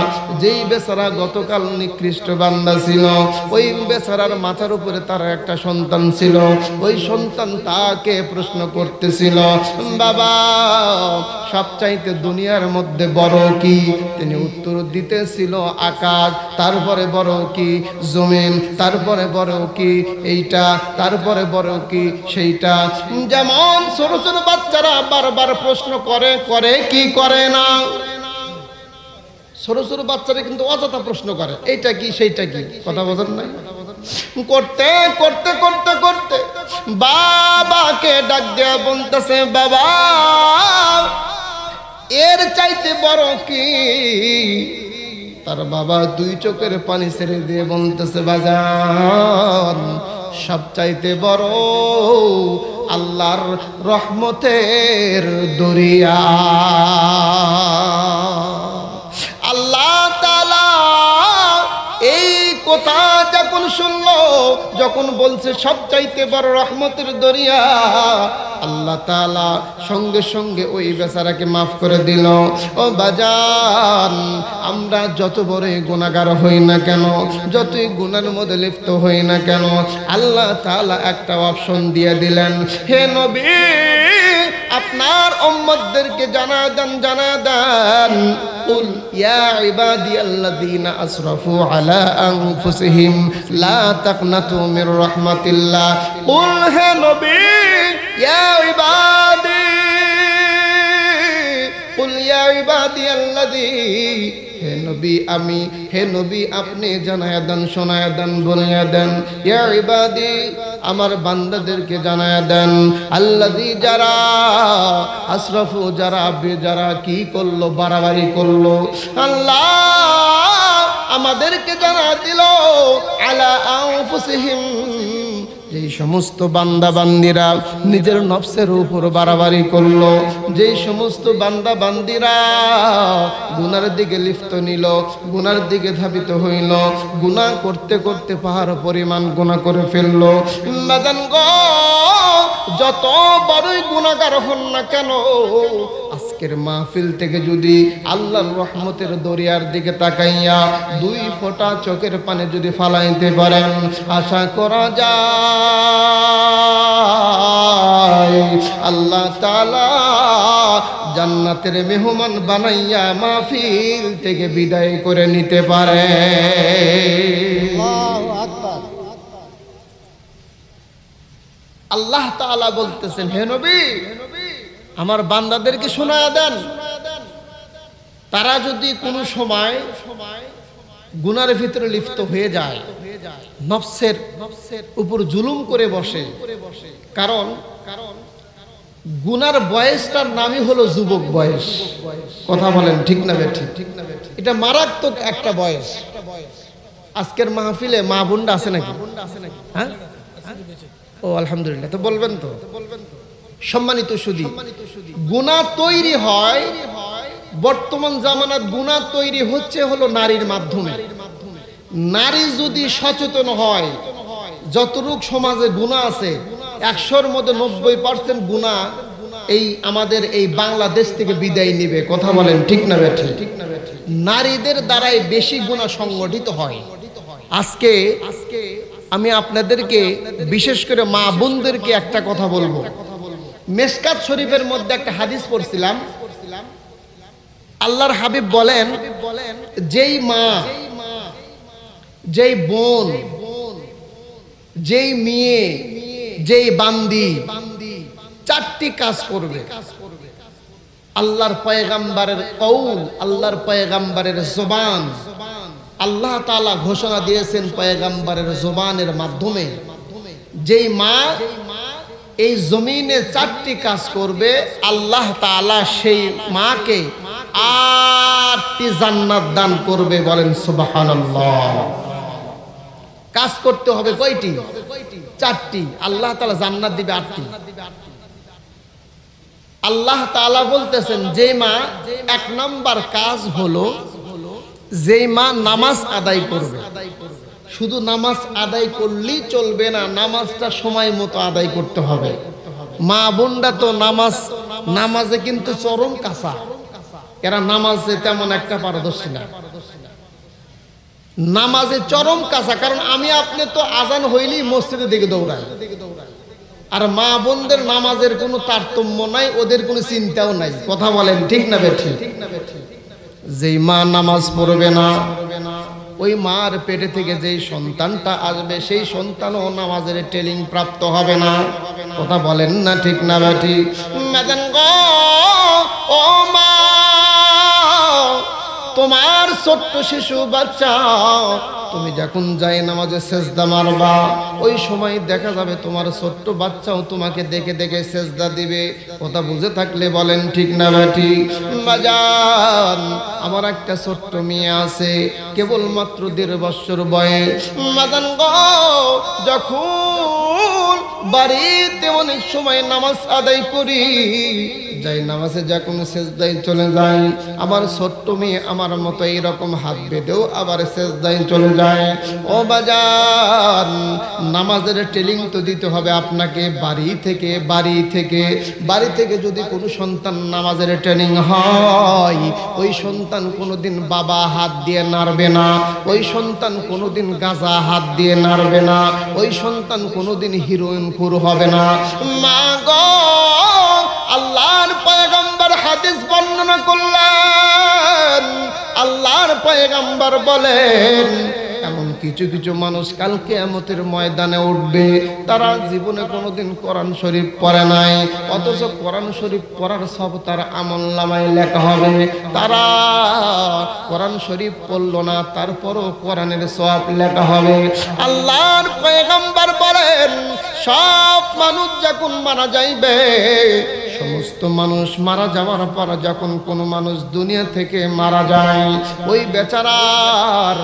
যেই বেচারা গতকাল নিকৃষ্ট বান্দা ছিল, ওই বেচারার মাথার উপরে তার একটা সন্তান ছিল। ওই সন্তান তাকে প্রশ্ন করতেছিল, বাবা, সবচাইতে দুনিয়ার মধ্যে বড় কি? তিনি উত্তর দিতেছিল, আকাশ, তারপরে বড় কি? জমিন, তারপরে বড় কি? এইটা, তারপরে বড় কি? সেইটা। যেমন ছোট ছোট বাচ্চারা বারবার প্রশ্ন করে করে কি, করে না? ছোট ছোট বাচ্চারা কিন্তু অযথা প্রশ্ন করে, এইটা কি, সেইটা কি? কথা বোঝেন নাই? করতে করতে করতে করতে বাবাকে ডাক দেয়া বলতেছে, বাবা, এর চাইতে বড় কি? তার বাবা দুই চোখের পানি ছেড়ে দিয়ে বলতেছে, বাজান, সব চাইতে বড় আল্লাহর রহমতের দরিয়া। এই কথা যখন শুনলো, যখন বলছে, সব চাইতে বড় রহমতের দরিয়া, আল্লাহ তালা সঙ্গে সঙ্গে ওই বেচারাকে মাফ করে দিল। ও বাজান, আমরা যত বড়ই গুণাগার হই না কেন, যতই গুণার মধ্যে লিপ্ত হই না কেন, আল্লাহ তালা একটা অপশন দিয়ে দিলেন। হে নবী আপনার উম্মতদেরকে জানা দেন জানা দেন قل يا عبادي الذين أسرفوا على أنفسهم لا تقنطوا من رحمة الله قل হে নবী يا عبادي হে নবী আমি, হে নবী আপনি জানায় দেন, শোনায়া দেন, বলিয়া দেন। ইয়া আমার বান্দাদেরকে জানায় দেন। আল্লাযী যারা, আশরাফু যারা, বে যারা কি করল, বাড়াবাড়ি করল। আল্লাহ আমাদেরকে জানা দিল, আলা আনফুসিহিম। যেই সমস্ত বান্দা বান্দিরা নিজের নফসের উপর বাড়াবাড়ি করল, যেই সমস্ত বান্দা বান্দিরা গুনার দিকে লিপ্ত নিল, গুনার দিকে ধাবিত হইল, গুনাহ করতে করতে পাহাড় পরিমাণ গুনাহ করে ফেলল। যত বড়ই গুণাগার হন না কেন আজকের মাহফিল থেকে যদি আল্লাহর রহমতের দরিয়ার দিকে তাকাইয়া দুই ফোঁটা চোখের পানে যদি ফালাইতে পারেন আশা করা যায়। আল্লাহ তালা জান্নাতের মেহমান বানাইয়া মাহফিল থেকে বিদায় করে নিতে পারে। আল্লাহ তাআলা বলতেছেন হে নবী আমার বান্দাদেরকে শোনা দেন। তারা যদি কোনো সময় গুনার ভিতরে লিপ্ত হয়ে যায়, নফসের উপর জুলুম করে বসে, কারণ কারণ গুনার বয়সটার নামই হলো যুবক বয়স। কথা বলেন ঠিক না বেঠি? ঠিক না বেঠি এটা মারাত্মক একটা বয়স। আজকের মাহফিলে মা বোনটা আছে নাকি? হ্যাঁ? ও, আলহামদুলিল্লাহ। তো বলবেন তো বলবেন তো? সম্মানিত সুদী, গুণা তৈরি হয়, বর্তমান জামানার গুণা তৈরি হচ্ছে হলো নারীর মাধ্যমে। নারী যদি সচেতন হয়, যতটুক সমাজে গুণা আছে, একশোর মধ্যে নব্বই পার্সেন্ট গুণা এই আমাদের এই বাংলাদেশ থেকে বিদায় নিবে। কথা বলেন, ঠিক না বেঠে? নারীদের দ্বারাই বেশি গুণা সংগঠিত হয়। আজকে আজকে আমি আপনাদেরকে, বিশেষ করে মা বোনদেরকে একটা কথা বলব। মেসকাত শরীফের মধ্যে একটা হাদিস পড়ছিলাম। আল্লাহর হাবিব বলেন, যেই মা, যেই বোন, যেই মেয়ে, যেই বান্দি, চারটি কাজ করবে। আল্লাহর পয়গাম্বারের কৌল আল্লাহর পয়গাম্বারের জোবান, আল্লাহ তালা ঘোষণা দিয়েছেন পয়গাম্বারের জবানের মাধ্যমে। যেই মা এই জমিনে চারটি কাজ করবে, আল্লাহ তালা সেই মাকে আটটি জান্নাত দান করবে বলেন সুবহানাল্লাহ। কাজ করতে হবে কয়টি? চারটি। আল্লাহ তাআলা জান্নাত দিবে আটটি। আল্লাহ তাআলা বলতেছেন, যে মা এক নম্বর কাজ হলো, যে মা নামাজ আদায় করবে। শুধু নামাজ আদায় করলেই চলবে না, নামাজটা সময় মতো আদায় করতে হবে। মা বোনরা তো নামাজ, নামাজে কিন্তু চরম কাঁচা। এরা নামাজে তেমন একটা পারদর্শী না। নামাজে চরম কাঁচা, কারণ আমি আপনি তো আজান হইলেই মসজিদের দিকে দৌড়াই। আর মা বোনদের নামাজের কোনো তারতম্য নাই, ওদের কোনো চিন্তাও নাই। কথা বলেন, ঠিক না বেঠি? যেই মা নামাজ পড়বে না ওই মার পেটে থেকে যেই সন্তানটা আসবে, সেই সন্তানও নামাজের ট্রেনিং প্রাপ্ত হবে না। কথা বলেন না ঠিক না বাটি ও মা, তোমার ছোট্ট শিশু বাচ্চা তুমি যখন যাই নামাজে সেজদা মারবা, ওই সময় দেখা যাবে তোমার ছোট্ট বাচ্চাও তোমাকে দেখে দেখে সেজদা দিবে। কথা বুঝে থাকলে বলেন, ঠিক না ব্যাটি বাজান আমার একটা ছোট্ট মেয়ে আছে, কেবলমাত্র দেড় বছর বয়স। মাদান গো, যখন বাড়িতে অনেক সময় নামাজ আদায় করি, যাই নামাজে যখন সেজদাই চলে যাই, আমার ছোট্ট মেয়ে আমার মতো এইরকম হাত বেঁধেও আবার সেজদায় চলে যায় ও বাজার নামাজের ট্রেনিং তো দিতে হবে আপনাকে বাড়ি থেকে বাড়ি থেকে। বাড়ি থেকে যদি কোনো সন্তান নামাজের ট্রেনিং হয়, ওই সন্তান কোনোদিন বাবা হাত দিয়ে নাড়বে না, ওই সন্তান কোনোদিন গাজা হাত দিয়ে নাড়বে না, ওই সন্তান কোনোদিন হিরোইন খুর হবে না। মা গো, আল্লাহর পয়গম্বর হাদিস বর্ণনা করলেন। আল্লাহর পয়গম্বর বলেন কিছু কিছু মানুষ কালকে আমতের ময়দানে উঠবে। তারা জীবনে কোনোদিন কোরআন শরীফ পড়ে নাই, অথচ কোরআন শরীফ পড়ার সব তার আমল নামায় লেখা হবে। তারা কোরআন শরীফ পড়ল না, তারপরও কোরআনের সব লেখা হবে। আল্লাহর পয়গম্বর বলেন, সব মানুষ যখন মারা যাইবে সমস্ত মানুষ মারা যাওয়ার পর যখন কোনো মানুষ দুনিয়া থেকে মারা যায়, ওই বেচারার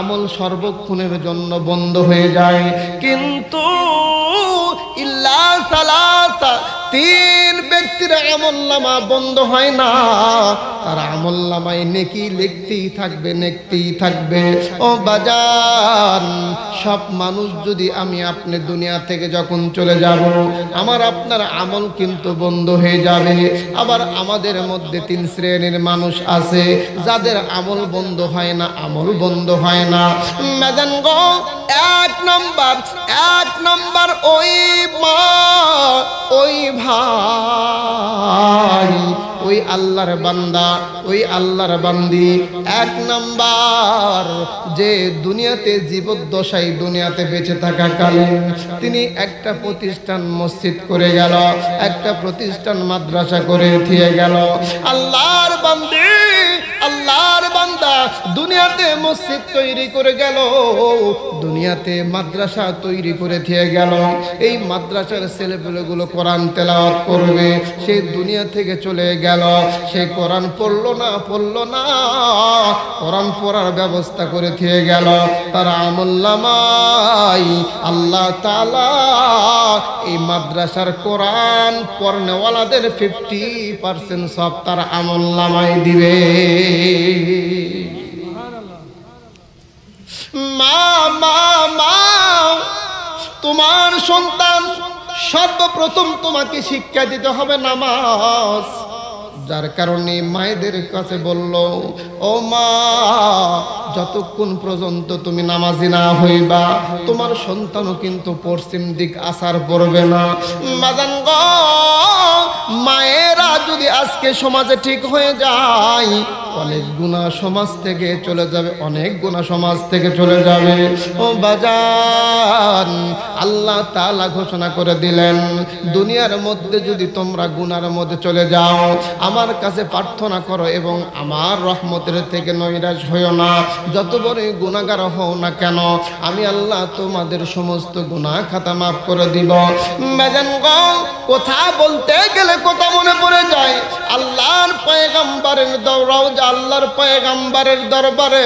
আমল সর্বক্ষণের জন্য বন্ধ হয়ে যায়। কিন্তু তিন ব্যক্তির আমল নামা বন্ধ হয় না। তার আমল নামায় নেকি লিখতেই থাকবে, নেকতেই থাকবে। ও বাজার সব মানুষ যদি আমি আপনি দুনিয়া থেকে যখন চলে যাব, আমার আপনার আমল কিন্তু বন্ধ হয়ে যাবে। আবার আমাদের মধ্যে তিন শ্রেণির মানুষ আছে, যাদের আমল বন্ধ হয় না, আমল বন্ধ হয় না। এক নম্বর এক নম্বর ওই মা, ওই ভাই। ওই আল্লাহর বান্দা, ওই আল্লাহর বান্দি। এক নাম্বার, যে দুনিয়াতে জীবদ্দশায় দুনিয়াতে বেঁচে থাকাকালীন তিনি একটা প্রতিষ্ঠান মসজিদ করে গেল, একটা প্রতিষ্ঠান মাদ্রাসা করে থিয়ে গেল। আল্লাহর বান্দি আল্লাহর বান্দা দুনিয়াতে মসজিদ তৈরি করে গেল, দুনিয়াতে মাদ্রাসা তৈরি করে দিয়ে গেল। এই মাদ্রাসার ছেলেপেলেগুলো কোরআন তেলাওয়াত করবে, সে দুনিয়া থেকে চলে গেল। সে কোরআন পড়ল না পড়ল না, কোরআন পড়ার ব্যবস্থা করে দিয়ে গেল। তার আমল্লামাই আল্লাহ তালা এই মাদ্রাসার কোরআন পড়নেওয়ালাদের ফিফটি পার্সেন্ট সব তার আমল্লামাই দিবে। তোমার সন্তান সর্বপ্রথম তোমাকে শিক্ষা দিতে হবে নামাজ। যার কারণে মায়েদের কাছে বলল, ও মা, যতক্ষণ পর্যন্ত তুমি নামাজি না হইবা, তোমার সন্তানও কিন্তু পশ্চিম দিক আসার পড়বে না। মাদান গো, মায়েরা যদি আজকে সমাজে ঠিক হয়ে যায়, অনেক গুণা সমাজ থেকে চলে যাবে, অনেক গুণা সমাজ থেকে চলে যাবে। ও বাজান, আল্লাহ তাআলা ঘোষণা করে দিলেন, দুনিয়ার মধ্যে যদি তোমরা গুনার মধ্যে চলে যাও, আমার কাছে প্রার্থনা করো এবং আমার রহমতের থেকে নৈরাশ হইও না। যত বড়ই গুণাগার হও না কেন, আমি আল্লাহ তোমাদের সমস্ত গুনাহ খাতা মাফ করে দিব। কথা বলতে গেলে কথা মনে পড়ে যায়। আল্লাহর পয়গাম্বারের যে আল্লাহর পয়গাম্বারের দরবারে।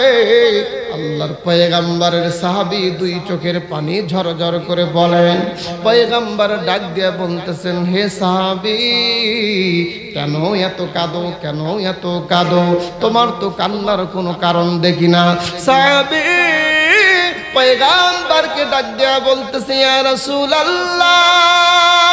আল্লাহর পয়গাম্বারের সাহাবি দুই চোখের পানি ঝরঝর করে বলেন, পয়গাম্বার ডাক দিয়ে বলতেছেন, হে সাহাবি, কেন এত কাঁদো, কেন এত কাঁদো? তোমার তো কান্নার কোনো কারণ দেখি না। সাহাবি পয়গাম্বারকে ডাক দেয়া বলতেছে, ইয়া রাসূলুল্লাহ।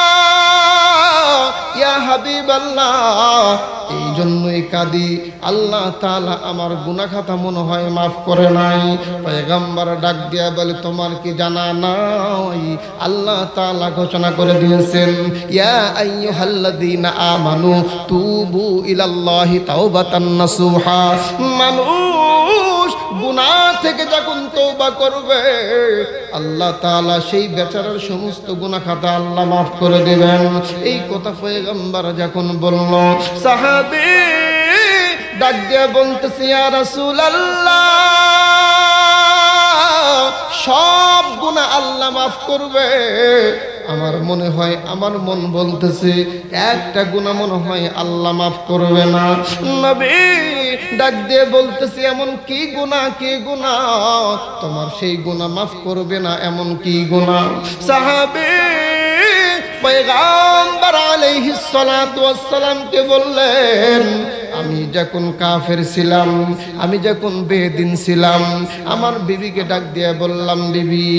ইয়া হাবিবাল্লাহ, এই জন্যই কাঁদি। আল্লাহ তাআলা আমার গুনাহ খাতা মনে হয় মাফ করে নাই। পয়গাম্বার ডাক দিয়া বলে, তোমার কি জানা নাই? আল্লাহ তাআলা ঘোষণা করে দিয়েছেন, ইয়া আইয়ুহাল্লাযীনা আমানু তুবু ইলাল্লাহি তাওবাতান নাসুহা। মানুষ গুনাহ থেকে যখন তৌবা করবে, আল্লাহ তাআলা সেই বেচারার সমস্ত গুনাহ খাতা আল্লাহ মাফ করে দেবেন। এই কথা পয়গম্বর যখন বলল, সাহাবী, ডাক দিয়ে বলতেছি, ইয়া রাসূলুল্লাহ। সব গুনাহ আল্লাহ মাফ করবে। আমার মনে হয়, আমার মন বলতেছে, একটা গুণা মনে হয় আল্লাহ মাফ করবে না। ডাক দিয়ে বলতেছি, এমন কি গুণা কি গুণা তোমার সেই গুণা মাফ করবে না, এমন কি গুণা সাহাবী পয়গাম্বর আলাইহিস সালাতু ওয়াস সালামকে বললেন আমি যখন কাফের ছিলাম, আমি যখন বেদিন ছিলাম, আমার বিবিকে ডাক দিয়ে বললাম, বিবি,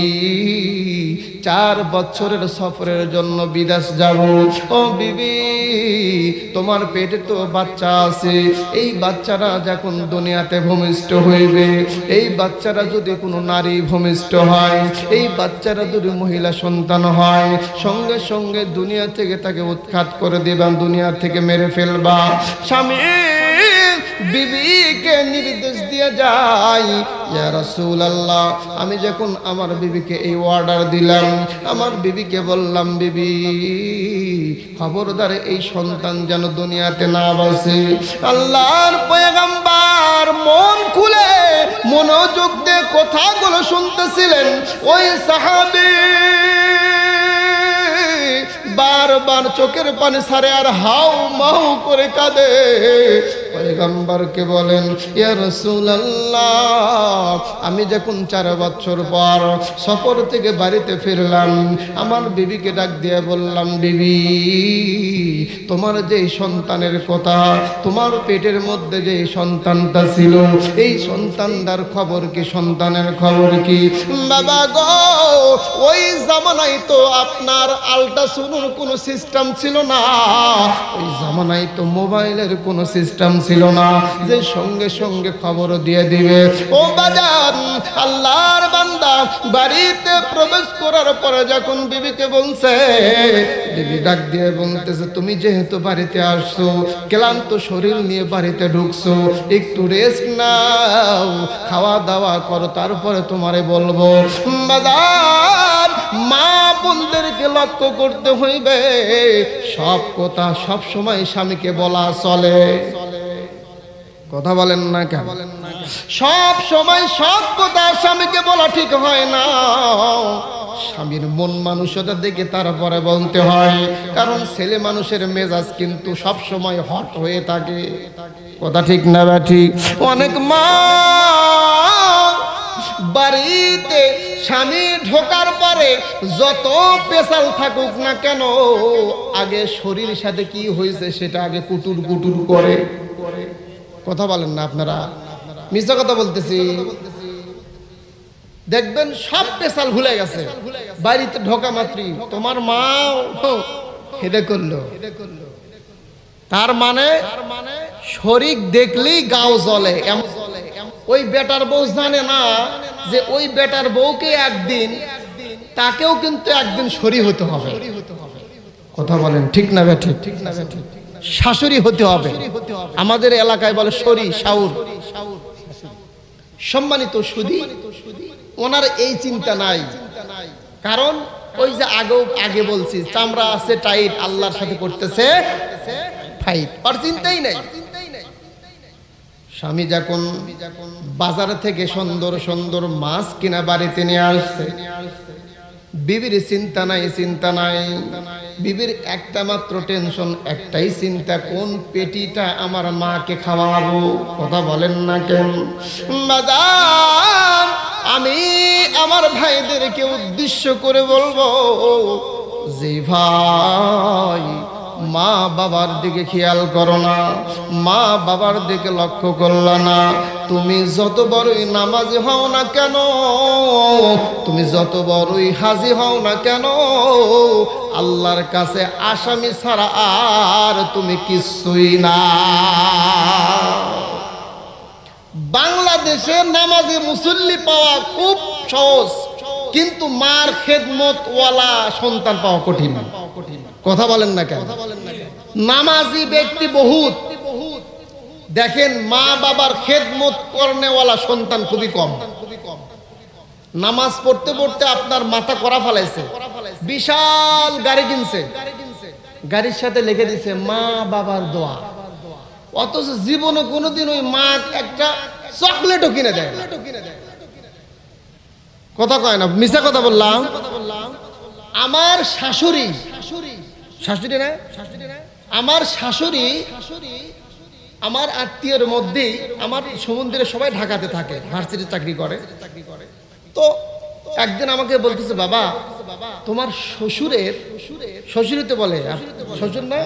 চার বছরের সফরের জন্য বিদেশ যাব। ও বিবি, তোমার পেটে তো বাচ্চা আছে। এই বাচ্চারা যখন দুনিয়াতে ভূমিষ্ঠ হইবে, এই বাচ্চারা যদি কোনো নারী ভূমিষ্ঠ হয়, এই বাচ্চারা যদি মহিলা সন্তান হয়, সঙ্গে সঙ্গে দুনিয়া থেকে তাকে উৎখাত করে দিবা, দুনিয়া থেকে মেরে ফেলবা। স্বামী বিবিকে নির্দেশ দিয়ে যাই। ইয়া রাসূলুল্লাহ, আমি যখন আমার বিবিকে এই অর্ডার দিলাম, আমার বিবিকে বললাম, বিবি, খবরদার এই সন্তান যেন দুনিয়াতে না বসে। আল্লাহর পয়গাম্বার মন খুলে মনোযোগ দিয়ে কথাগুলো শুনতেছিলেন। ওই সাহাবী বারবার চোখের পানি সারে আর হাউ মাউ করে কাঁদে। পয়গম্বরকে বলেন আমি যখন চার বছর পর সফর থেকে বাড়িতে ফিরলাম, আমার বিবিকে ডাক দিয়ে বললাম, বিবি, তোমার যে সন্তানের কথা, তোমার পেটের মধ্যে যে সন্তানটা ছিল, এই সন্তানটার খবর কি, সন্তানের খবর কি? বাবা গো, ওই জামানায় তো আপনার আল্ট্রাসাউন্ডের কোনো সিস্টেম ছিল না। ওই জামানায় তো মোবাইলের কোনো সিস্টেম ছিল না। যে সঙ্গে সঙ্গে খবর দিয়ে দিবে। ও বাজার আল্লাহর বান্দা, বাড়িতে প্রবেশ করার পরে যখন বিবিকে বলছে, বিবি ডাক দিয়ে বলতেছে, তুমি যেহেতু বাড়িতে আসছো, ক্লান্ত শরীর নিয়ে বাড়িতে ঢুকছো, একটু রেস্ট নাও, খাওয়া দাওয়া করো, তারপরে তোমারে বলব। বাজার মা বোনদেরকে লক্ষ্য করতে হইবে। সব কথা সব সময় স্বামীকে বলা চলে। কথা বলেন না কেন? সব সময় সব কথা স্বামীকে বলা ঠিক হয় না। স্বামীর মন মানুষতা দেখে তারপরে বলতে হয়, কারণ ছেলে মানুষের মেজাজ কিন্তু সব সময় হট হয়ে থাকে। কথা ঠিক না বা ঠিক? অনেক মা বাড়িতে স্বামী ঢোকার পরে যত পেশাল থাকুক না কেন, আগে শরীর সাথে কি হয়েছে সেটা আগে কুটুর কুটুর করে। কথা বলেন না আপনারা। মিথ্যা কথা বলতেছি। দেখবেন সব পেশাল ভুলে গেছে। বাড়িতে ঢোকা মাত্রই। তোমার মা হেদে করল। তার মানে শরিক দেখলেই গাও জ্বলে, এমন ওই বেটার বউ জানে না যে ওই বেটার বউকে একদিন তাকেও কিন্তু একদিন সরি হতে হবে। কথা বলেন, ঠিক না ঠিক ঠিক না ঠিক শাশুড়ি হতে হবে। আমাদের এলাকায় বলে সরি শাউর। সম্মানিত সুদি ওনার এই চিন্তা নাই। কারণ ওই যে আগেও আগে বলছি, চামড়া আছে টাইট আল্লাহর সাথে করতেছে ফাইট আর চিন্তাই নাই। স্বামী যখন বাজার থেকে সুন্দর সুন্দর মাছ কিনা বাড়িতে নিয়ে আসছে, বিবির চিন্তা নাই চিন্তা নাই। বিবির একটা মাত্র টেনশন, একটাই চিন্তা, কোন পেটিটা আমার মাকে খাওয়াবো? কথা বলেন না কেন? বাজান আমি আমার ভাইদেরকে উদ্দেশ্য করে বলব, যে ভাই মা বাবার দিকে খেয়াল করো না। মা বাবার দিকে লক্ষ্য করল না। তুমি যত বড়ই নামাজি হও না কেন? তুমি যত বড়ই হাজি হও না কেন? আল্লাহর কাছে আসামি ছাড়া আর তুমি কিছুই না। বাংলাদেশে নামাজি মুসল্লি পাওয়া খুব সহজ, কিন্তু মার খেদমত ওয়ালা সন্তান পাওয়া কঠিন। কথা বলেন না কেন? নামাজি ব্যক্তি বহুত। দেখেন মা বাবার খেদমত করনেওয়ালা সন্তান খুবই কম। নামাজ পড়তে পড়তে আপনার মাথা করা ফেলাইছে। বিশাল গাড়ি কিনছে। গাড়ির সাথে লিখে দিছে, মা বাবার দোয়া। অথচ জীবনে কোনোদিন ওই মা একটা চকলেটও কিনে দেয়। কথা কয় না মিশা কথা বললাম। আমার শাশুড়ি শাশুড়ি না আমার শাশুড়ি, আমার আত্মীয়ের মধ্যেই আমার সমুদ্রে সবাই ঢাকাতে থাকে ভার্সিটি চাকরি করে। তো একদিন আমাকে বলতেছে, বাবা, তোমার শ্বশুরের শ্বশুরিতে বলে শ্বশুর না,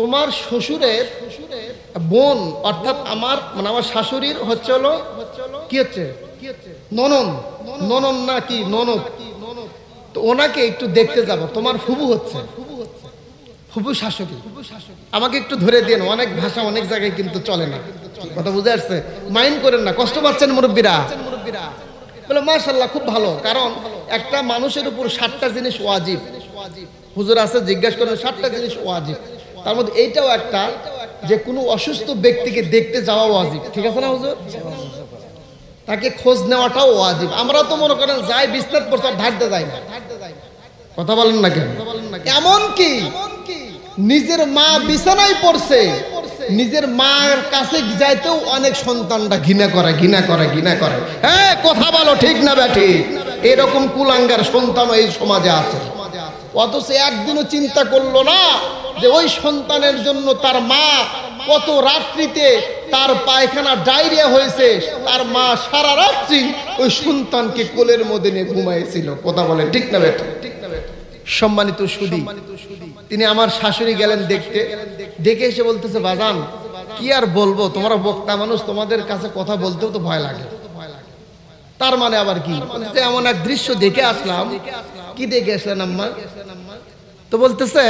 তোমার শ্বশুরের বোন, অর্থাৎ আমার মানে আমার শাশুড়ির হচ্ছে হলো, কি হচ্ছে? ননন ননন না কি, ননদ। তো ওনাকে একটু দেখতে যাব, তোমার ফুবু হচ্ছে। ফুবু শাশুড়ি আমাকে একটু ধরে দেন, অনেক ভাষা অনেক জায়গায় কিন্তু চলে না। কথা বুঝে আসছে? মাইন্ড করেন না, কষ্ট পাচ্ছেন মুরব্বীরা। বলে মাশাল্লাহ খুব ভালো। কারণ একটা মানুষের উপর ষাটটা জিনিস ওয়াজিব। হুজুর আছে, জিজ্ঞাসা করেন, ষাটটা জিনিস ওয়াজিব। তার মধ্যে এইটাও একটা যে কোনো অসুস্থ ব্যক্তিকে দেখতে যাওয়া ওয়াজিব। ঠিক আছে না, হুজুর? তাকে খোঁজ নেওয়াটাও ওয়াজিব। আমরা তো মনে করেন যাই, বিস্তার প্রচার ঢাকতে যাই না। কথা বলেন না কেন? এমন কি নিজের মা বিছানায় পড়ছে, নিজের মার কাছে যাইতেও অনেক সন্তানরা ঘৃণা করে ঘৃণা করে ঘৃণা করে। হ্যাঁ কথা বলো, ঠিক না ব্যাঠি এরকম কুলাঙ্গার সন্তান এই সমাজে আছে। অথচ একদিনও চিন্তা করল না যে ওই সন্তানের জন্য তার মা কত রাত্রিতে তার পায়খানা ডায়রিয়া হয়েছে, তার মা সারা রাত্রি ওই সন্তানকে কোলের মধ্যে নিয়ে ঘুমাইছিল। কথা বলে ঠিক না বেঠ সম্মানিত সুদী তিনি আমার শাশুড়ি গেলেন দেখতে। দেখে এসে বলতেছে, বাজান, কি আর বলব? তোমরা বক্তা মানুষ, তোমাদের কাছে কথা বলতেও তো ভয় লাগে। তার মানে আবার কি? এমন এক দৃশ্য দেখে আসলাম। কি দেখে আসলেন আম্মা? তো বলতেছে,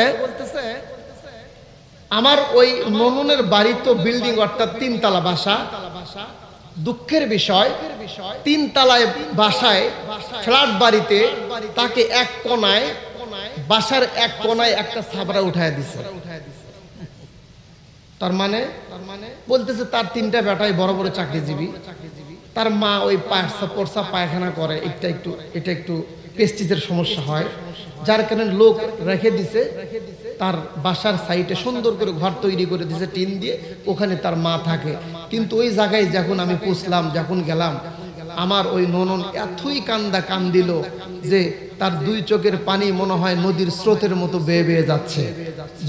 আমার ওই ননুনের বাড়ি তো বিল্ডিং, অর্থাৎ তিনতলা বাসা। দুঃখের বিষয় তিন তালায় বাসায় ফ্ল্যাট বাড়িতে তাকে এক কোনায় বাসার এক কোনায় একটা ছাবড়া উঠায় দিছে। তার মানে? বলতেছে, তার তিনটা বেটাই বড় বড় চাকরিজীবী। তার মা ওই পায়সা পরসা পায়খানা করে, এটা একটু এটা একটু পেস্টিজের সমস্যা হয়। যার কারণে লোক রেখে দিছে, তার বাসার সাইডে সুন্দর করে ঘর তৈরি করে দিছে, টিন দিয়ে। ওখানে তার মা থাকে। কিন্তু ওই জায়গায় যখন আমি পুষলাম, যখন গেলাম আমার ওই ননন এতই কান্দা কান্দিল যে তার দুই চোখের পানি মনে হয় নদীর স্রোতের মতো বেয়ে বেয়ে যাচ্ছে।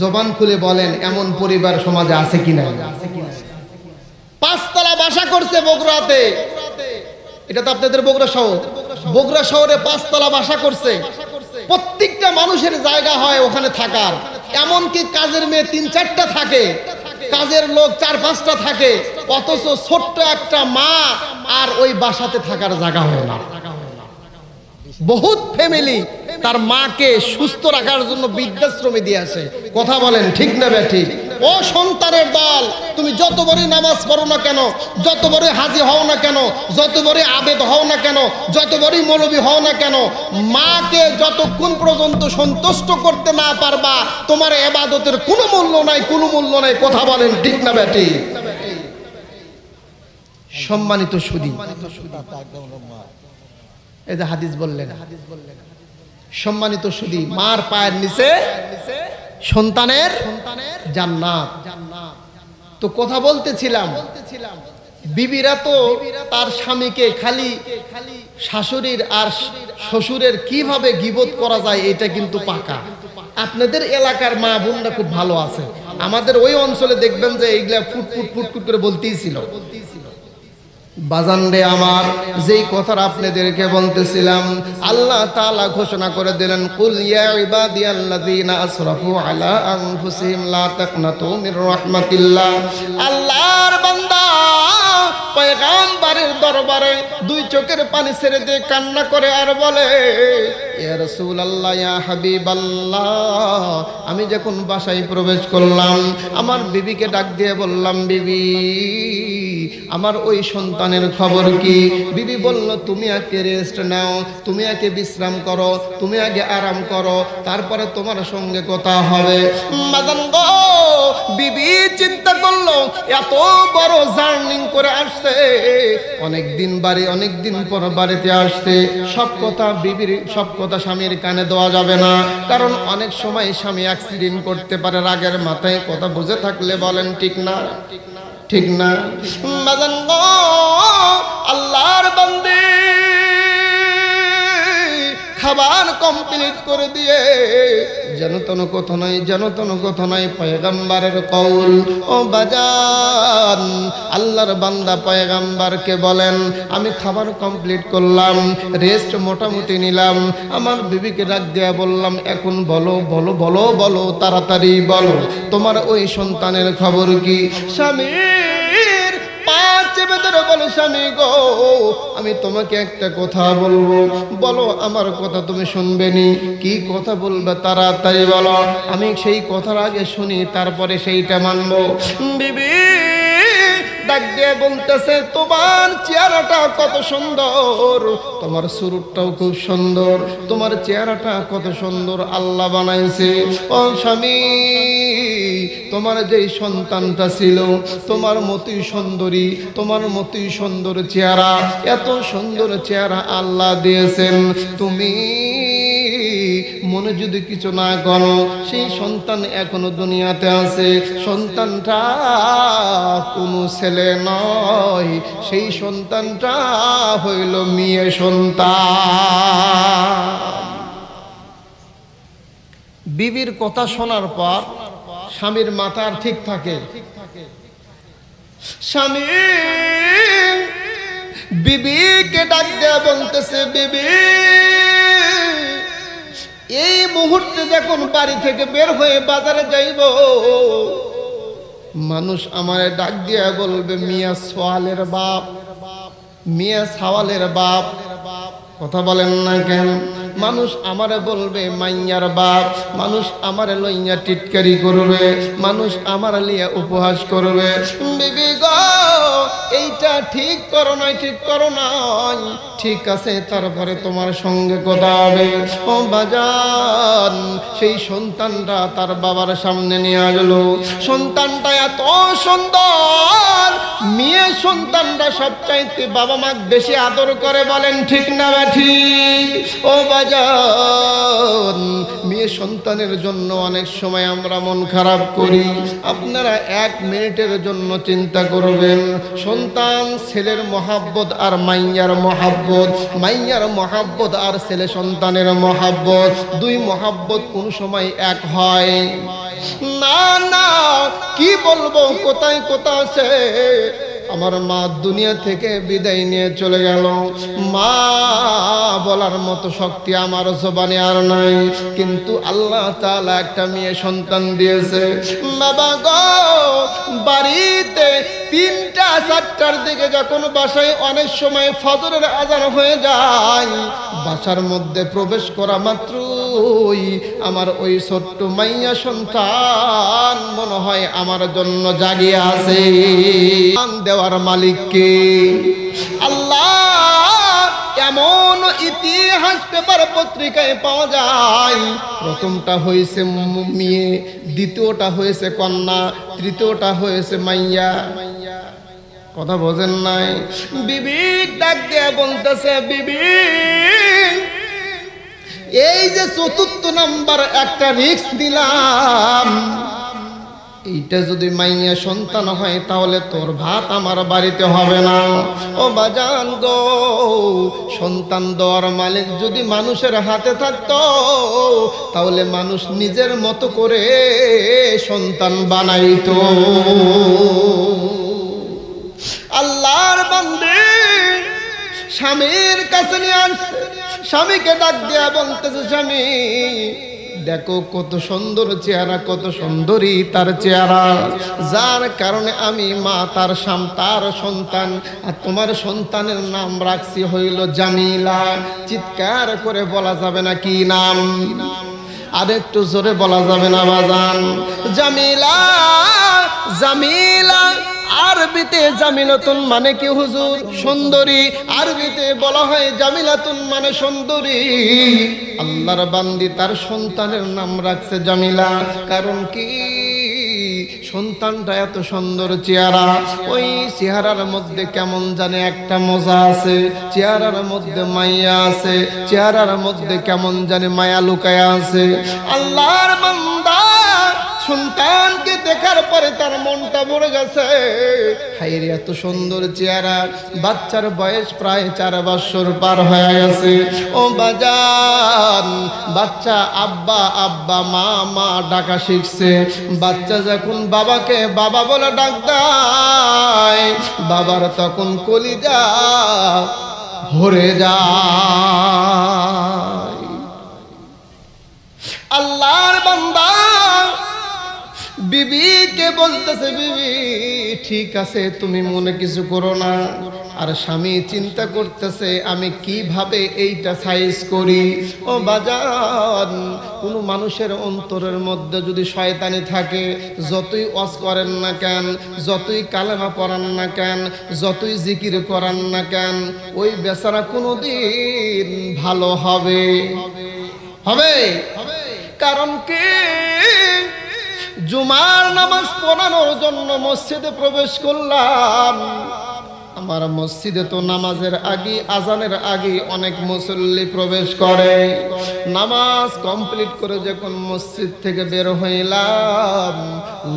জবান খুলে বলেন, এমন পরিবার সমাজে আছে কিনা পাঁচতলা বাসা করছে বগুড়াতে। এটা তো আপনাদের বগুড়া শহর। বগুড়া শহরে পাঁচতলা বাসা করছে। প্রত্যেকটা মানুষের জায়গা হয় ওখানে থাকার। এমনকি কাজের মেয়ে তিন চারটা থাকে, কাজের লোক চার পাঁচটা থাকে, অথচ ছোট্ট একটা মা আর ওই বাসাতে থাকার জায়গা হয় না। বহুত ফ্যামিলি তার মাকে সুস্থ রাখার জন্য বৃদ্ধাশ্রমে দিয়ে আসে। কথা বলেন, ঠিক না বে ঠিক? ও সন্তানের দল, তুমি যত বড়ই নামাজ পড়ো না কেন, যত বড়ই হাজি হও না কেন, যত বড়ই আবেদ হও না কেন, যত বড়ই মৌলবী হও না কেন, মাকে যতক্ষণ পর্যন্ত সন্তুষ্ট করতে না পারবা, তোমার এবাদতের কোনো মূল্য নাই, কোনো মূল্য নাই। কথা বলেন, ঠিক না বেটি সম্মানিত সুদী এই যে হাদিস বললেন, সম্মানিত সুদী মার পায়ের নিচে সন্তানের সন্তানের জান্নাত। তো কথা বলতেছিলাম, বিবিরা তো তার স্বামীকে খালি শাশুড়ির আর শ্বশুরের কীভাবে গিবত করা যায় এটা কিন্তু পাকা। আপনাদের এলাকার মা বোনরা খুব ভালো আছে। আমাদের ওই অঞ্চলে দেখবেন যে এইগুলা ফুট ফুট ফুট ফুট করে বলতেই ছিল। বাজান আমার, যেই কথার আপনাদেরকে বলতেছিলাম, আল্লাহ তাআলা ঘোষণা করে দিলেন, কুল ইয়া ইবাদিয়াল্লাযীনা আসরাফু আলা আনফুসিহিম লা তাকনাতু মির রাহমাতিল্লাহ। আল্লাহর বান্দা দরবারে দুই চোখের পানি ছেড়ে দিয়ে কান্না করে আর বলে আমি যখন বাসায় প্রবেশ করলাম, আমার বিবিকে ডাক দিয়ে বললাম, বিবি, আমার ওই সন্তানের খবর কি? বিবি বলল, তুমি আগে রেস্ট নাও, তুমি আগে বিশ্রাম করো, তুমি আগে আরাম করো, তারপরে তোমার সঙ্গে কথা হবে। মাদান গো বিবি চিন্তা করল, এত বড় জার্নিং করে আসছে। অনেক দিন বাড়ি অনেক দিন পর বাড়িতে আসছে। সব কথা বিবির, সব কথা স্বামীর কানে দেওয়া যাবে না। কারণ অনেক সময় স্বামী অ্যাক্সিডেন্ট করতে পারে রাগের মাথায়, কথা বুঝে থাকলে বলেন, ঠিক না ঠিক না। আল্লাহর বান্দে। খাবার কমপ্লিট করে দিয়ে যেন তন কথা নয় যেন তন কথা নয় পয়গাম্বারের কৌল, ও বাজান, আল্লাহর বান্দা পয়গাম্বারকে বলেন, আমি খাবার কমপ্লিট করলাম রেস্ট মোটামুটি নিলাম, আমার বিবিকে ডাক দেয়া বললাম, এখন বলো বলো বলো বলো, তাড়াতাড়ি বলো, তোমার ওই সন্তানের খবর কি? বলো স্বামী গো, আমি তোমাকে একটা কথা বলব। বলো, আমার কথা তুমি শুনবে নি কি কথা বলবে তাড়াতাড়ি বলো, আমি সেই কথার আগে শুনি, তারপরে সেইটা মানবো। বিবি! ডাক দিয়ে বলতেছে, তোমার চেহারাটা কত সুন্দর। তোমার সুরুটটাও খুব সুন্দর। তোমার চেহারাটা কত সুন্দর আল্লাহ বানাইছে। ও স্বামী, তোমার যেই সন্তানটা ছিল, তোমার মতই সুন্দরী, তোমার মতই সুন্দর চেহারা। এত সুন্দর চেহারা আল্লাহ দিয়েছেন। তুমি মনে যদি কিছু না করো, সেই সন্তান এখনও দুনিয়াতে আছে। সন্তানটা কোনো ছেলে নয়, সেই সন্তানটা হইল মেয়ে সন্তান। বিবির কথা শোনার পর স্বামীর মাথার ঠিক থাকে। স্বামী, বিবিকে ডাক দেয়া বলতেছে, বিবি এই মুহূর্তে যখন বাড়ি থেকে বের হয়ে বাজারে যাইব, মানুষ আমারে ডাক দিয়া বলবে, মিয়া সোয়ালের বাপ, মিয়া সাওয়ালের বাপ। কথা বলেন না কেন? মানুষ আমারে বলবে, মাইয়ার বাপ। মানুষ আমারে লইয়া টিটকারি করবে, মানুষ আমার লিয়া উপহাস করবে। বিবি গো এইটা ঠিক করো নাই, ঠিক করো নাই। ঠিক আছে, তারপরে তোমার সঙ্গে কথা হবে। ও বাজান, সেই সন্তানটা তার বাবার সামনে নিয়ে আসলো। সন্তানটা এত সুন্দর। মেয়ে সন্তানটা সবচাইতে বাবা মা বেশি আদর করে বলেন, ঠিক না বা ঠিক? ও বাজান, মেয়ে সন্তানের জন্য অনেক সময় আমরা মন খারাপ করি। আপনারা এক মিনিটের জন্য চিন্তা করবেন সন্তান, ছেলের মহাব্বত আর মাইয়ার মহাব্বত। মাইয়ার মহাব্বত আর ছেলে সন্তানের মহাব্বত। দুই মহাব্বত কোন সময় এক হয়। না না, কি বলব? কোথায় কোথায় আছে আমার মা দুনিয়া থেকে বিদায় নিয়ে চলে গেল। মা বলার মতো শক্তি আমার জবানে আর নাই। কিন্তু আল্লাহ তাআলা একটা মেয়ে সন্তান দিয়েছে। বাবা গো, বাড়িতে তিনটা, চারটার দিকে যখন বাসায় অনেক সময় ফজরের আজান হয়ে যায়, বাসার মধ্যে প্রবেশ করা মাত্রই আমার ওই ছোট্ট মাইয়া সন্তান মনে হয় আমার জন্য জাগিয়ে আছে। দেওয়ার মালিককে। আল্লাহ, এমন ইতিহাস পেপার পত্রিকায় পাওয়া যায়। প্রথমটা হয়েছে মেয়ে, দ্বিতীয়টা হয়েছে কন্যা, তৃতীয়টা হয়েছে মাইয়া। কথা বোঝেন নাই? বিবি ডাক দিয়ে বলতেছে বিবি এই যে চতুর্থ নাম্বার একটা রিস্ক দিলাম। এইটা যদি মাইয়া সন্তান হয়, তাহলে তোর ভাত আমার বাড়িতে হবে না। ও বাজান গো, সন্তান দর মালিক যদি মানুষের হাতে থাকতো, তাহলে মানুষ নিজের মতো করে সন্তান বানাইত। আল্লাহর বান্দে, স্বামীর কাছে নিয়ে আসছে স্বামীকে ডাক দেয়া বলতেছে, স্বামী, দেখো কত সুন্দর চেহারা, কত সুন্দরী তার চেহারা। যার কারণে আমি মা, তার সাম তার সন্তান, আর তোমার সন্তানের নাম রাখছি হইল জামিলা। চিৎকার করে বলা যাবে না কি নাম। আর একটু জোরে বলা যাবে না, বাজান। জামিলা জামিলা আরবিতে জামিলাতুন মানে কি হুজুর? সুন্দরী। আরবিতে বলা হয় জামিলাতুন মানে সুন্দরী। আল্লাহর বান্দি তার সন্তানের নাম রাখছে জামিলা। কারণ কি? সন্তানটা এত সুন্দর চেহারা। ওই চেহারার মধ্যে কেমন জানে একটা মজা আছে। চেহারার মধ্যে মাইয়া আছে। চেহারার মধ্যে কেমন জানে মায়া লুকায়া আছে। আল্লাহর বান্দা সন্তানকে দেখার পরে তার মনটা ভরে গেছে। হাইরে, এত সুন্দর চেহারা। বাচ্চার বয়স প্রায় চার বছর পার হয়ে গেছে। ও বাজান, বাচ্চা আব্বা আব্বা, মা মা ডাকা শিখছে। বাচ্চা যখন বাবাকে বাবা বলে ডাক বাবার তখন কলিজা ভরে যায়। আল্লাহর বান্দা বিবিকে বলতেছে, বিবি, ঠিক আছে, তুমি মনে কিছু করো না। আর স্বামী চিন্তা করতেছে, আমি কীভাবে এইটা সাইজ করি? ও বাজার কোনো মানুষের অন্তরের মধ্যে যদি শয়তানি থাকে, যতই অস করেন না কেন, যতই কালেমা পড়ান না কেন, যতই জিকির করান না কেন, ওই বেচারা কোনোদিন ভালো হবে? হবে। কারণ কি? জুমার নামাজ পড়ানোর জন্য মসজিদে প্রবেশ করলাম। আমার মসজিদে তো নামাজের আগে, আজানের আগে অনেক মুসল্লি প্রবেশ করে। নামাজ কমপ্লিট করে যখন মসজিদ থেকে বের হইলাম,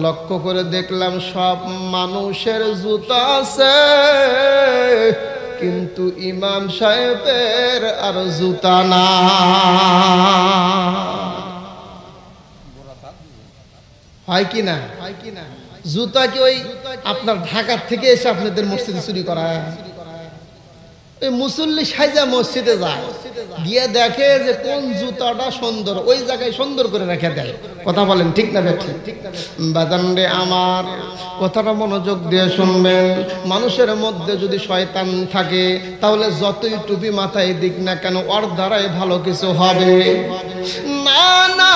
লক্ষ্য করে দেখলাম সব মানুষের জুতা আছে। কিন্তু ইমাম সাহেবের আর জুতা না। হয় কি না? হয় কি না জুতা কি ওই আপনার ঢাকার থেকে এসে আপনাদের মসজিদে চুরি করা? ওই মুসল্লি সাইজা মসজিদে যায় গিয়ে দেখে যে কোন জুতাটা সুন্দর, ওই জায়গায় সুন্দর করে রেখে দেয়। কথা বলেন ঠিক না ঠিক বাজান আমার কথাটা মনোযোগ দিয়ে শুনবেন। মানুষের মধ্যে যদি শয়তান থাকে, তাহলে যতই টুপি মাথায় দিক না কেন, ওর দ্বারাই ভালো কিছু হবে। না না,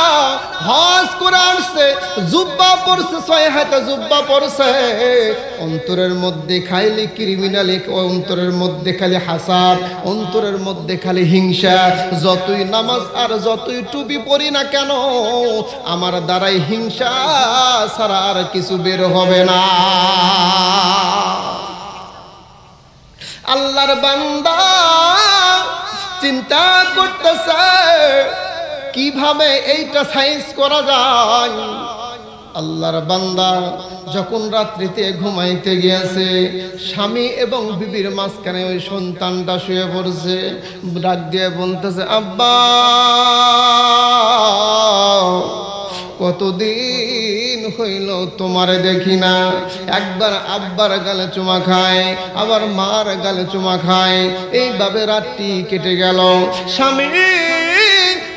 হজ করে আসছে, জুব্বা পড়ছে ছয় হাতে জুব্বা পড়ছে অন্তরের মধ্যে খাইলি ক্রিমিনালি, অন্তরের মধ্যে খালি হাসাদ, অন্তরের মধ্যে খালি হিংসা। যতই নামাজ আর যতই টুপি পড়ি না কেন, আমার দ্বারাই হিংসা ছাড়া আর কিছু বের হবে না। আল্লাহর বান্দা চিন্তা করতেছে, কীভাবে এইটা সাইজ করা যায়? আল্লাহর বান্দা যখন রাত্রিতে ঘুমাইতে গিয়েছে, স্বামী এবং বিবির মাঝখানে ওই সন্তানটা শুয়ে পড়ছে, ডাক দিয়ে বলতেছে, আব্বা, কতদিন হইল তোমারে দেখি না। একবার আব্বার গালে চুমা খায়, আবার মার গালে চুমা খায়। এইভাবে রাতটি কেটে গেল। স্বামী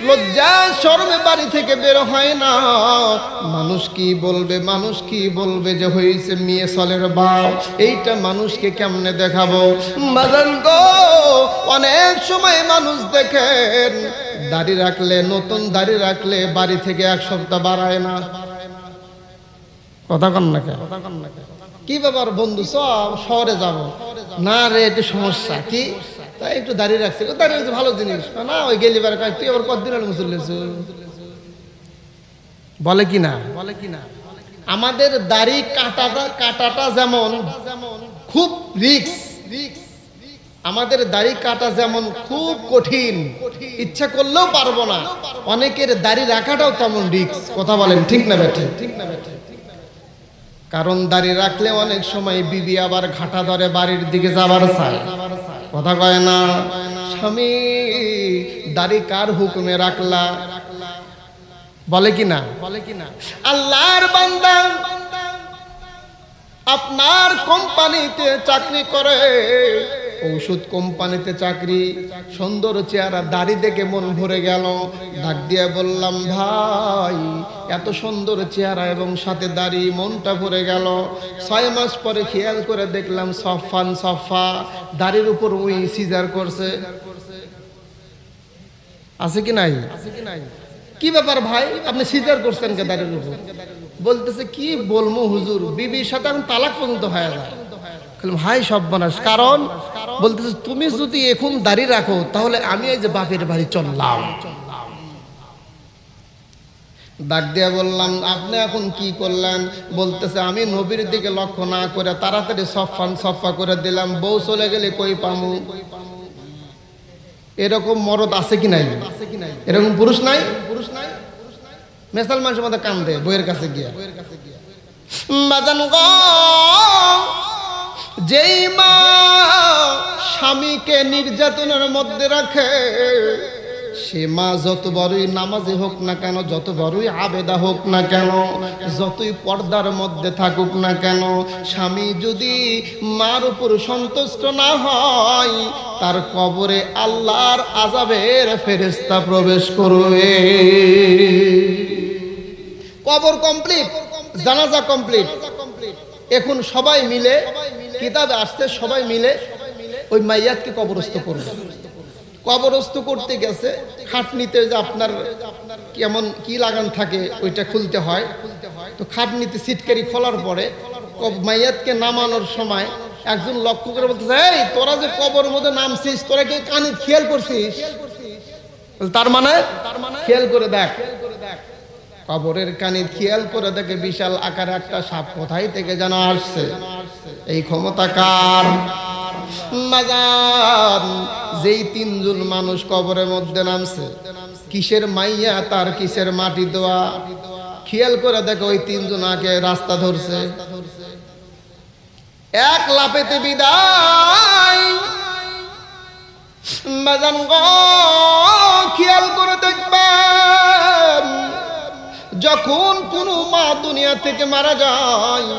লজ্জা শরমে বাড়ি থেকে বের হয় না। মানুষ কি বলবে মানুষ কি বলবে যে হয়েছে মেয়ে সলের বাপ? এইটা মানুষকে কেমনে দেখাবো? মাদান গো অনেক সময় মানুষ দেখেন দাড়ি রাখলে নতুন দাড়ি রাখলে বাড়ি থেকে এক সপ্তাহ বাড়ায় না। কথা কন না কে? কি ব্যাপার বন্ধু সব শহরে যাব। না রে একটু সমস্যা কি? তাই একটু দাঁড়িয়ে রাখছে। দাঁড়িয়ে রাখছে ভালো জিনিস। না, ওই গেলি বার কয়, তুই আবার কতদিন হলো মুসল্লি বলে কি না? বলে কি না? আমাদের দাড়ি কাটাটা কাটাটা যেমন খুব রিক্স, আমাদের দাড়ি কাটা যেমন খুব কঠিন, ইচ্ছা করলেও পারব না। অনেকের দাড়ি রাখাটাও তেমন রিক্স, কথা বলেন ঠিক না বেঠে ঠিক না বেঠে কারণ দাড়ি রাখলে অনেক সময় বিবি আবার ঘাটা ধরে বাড়ির দিকে যাবার চায়। কথা কয় না, স্বামী, দাড়ি কার হুকুমে রাখলা? বলে কি না? বলে কি না আল্লাহর বান্দা, আপনার কোম্পানিতে চাকরি করে ঔষধ কোম্পানিতে চাকরি, সুন্দর চেহারা, দাড়ি দেখে মন ভরে গেল। ডাক দিয়ে বললাম, ভাই, এত সুন্দর চেহারা এবং সাথে দাড়ি, মনটা ভরে গেল। ছয় মাস পরে খেয়াল করে দেখলাম, সফান সফা, দাড়ির উপর উই সিজার করছে। আছে কি নাই? কি ব্যাপার ভাই? আপনি সিজার করছেন কে দাড়ির উপর? বলতেছে, কি বলব হুজুর? বিবির সাথে তালাক পর্যন্ত হয়ে যায়। হাই সব মানুষ কারণ বলতেছে তুমি যদি এখন দাঁড়িয়ে রাখো তাহলে আমি এই যে বাপের বাড়ি চললাম। ডাক দিয়া বললাম আপনি এখন কি করলেন? বলতেছে আমি নবীর দিকে লক্ষ্য না করে তাড়াতাড়ি সফান সফা করে দিলাম বউ চলে গেলে কই পামু? এরকম মরদ আছে কি নাই? এরকম পুরুষ নাই? পুরুষ নাই মেসাল মানুষের মধ্যে কান্দে বইয়ের কাছে গিয়া। বাজান গো, যেই মা স্বামীকে নির্যাতনের মধ্যে রাখে, সে মা যত বড়ই নামাজি হোক না কেন, যত বড়ই আবেদা হোক না কেন, যতই পর্দার মধ্যে থাকুক না কেন, স্বামী যদি মার উপর সন্তুষ্ট না হয়, তার কবরে আল্লাহর আজাবের ফেরেস্তা প্রবেশ করবে। কবর কমপ্লিট জানাজা কমপ্লিট এখন সবাই মিলে কিতাবে আসতে সবাই মিলে ওই মাইয়াতকে কবরস্থ করবে। কবরস্থ করতে গেছে খাটনিতে যে আপনার কেমন কি লাগান থাকে ওইটা খুলতে হয়। তো খাটনিতে সিটকারি খোলার পরে মাইয়াতকে নামানোর সময় একজন লক্ষ্য করে বলতেছে এই তোরা যে কবর মধ্যে নামছিস তোরা কি কানে খেয়াল করছিস? তার মানে? তার মানে? খেয়াল করে দেখ। কবরের কানে খেয়াল করে দেখে বিশাল আকারে একটা সাপ কোথায় থেকে যেন আসছে? এই ক্ষমতা কার? যেই তিনজন মানুষ কবরের মধ্যে নামছে, কিসের মাইয়া, তার কিসের মাটি দেওয়া খেয়াল করে দেখো ওই তিনজন আগে রাস্তা ধরছে। এক লাপেতে বিদায়। যখন কোনো মা দুনিয়া থেকে মারা যায়,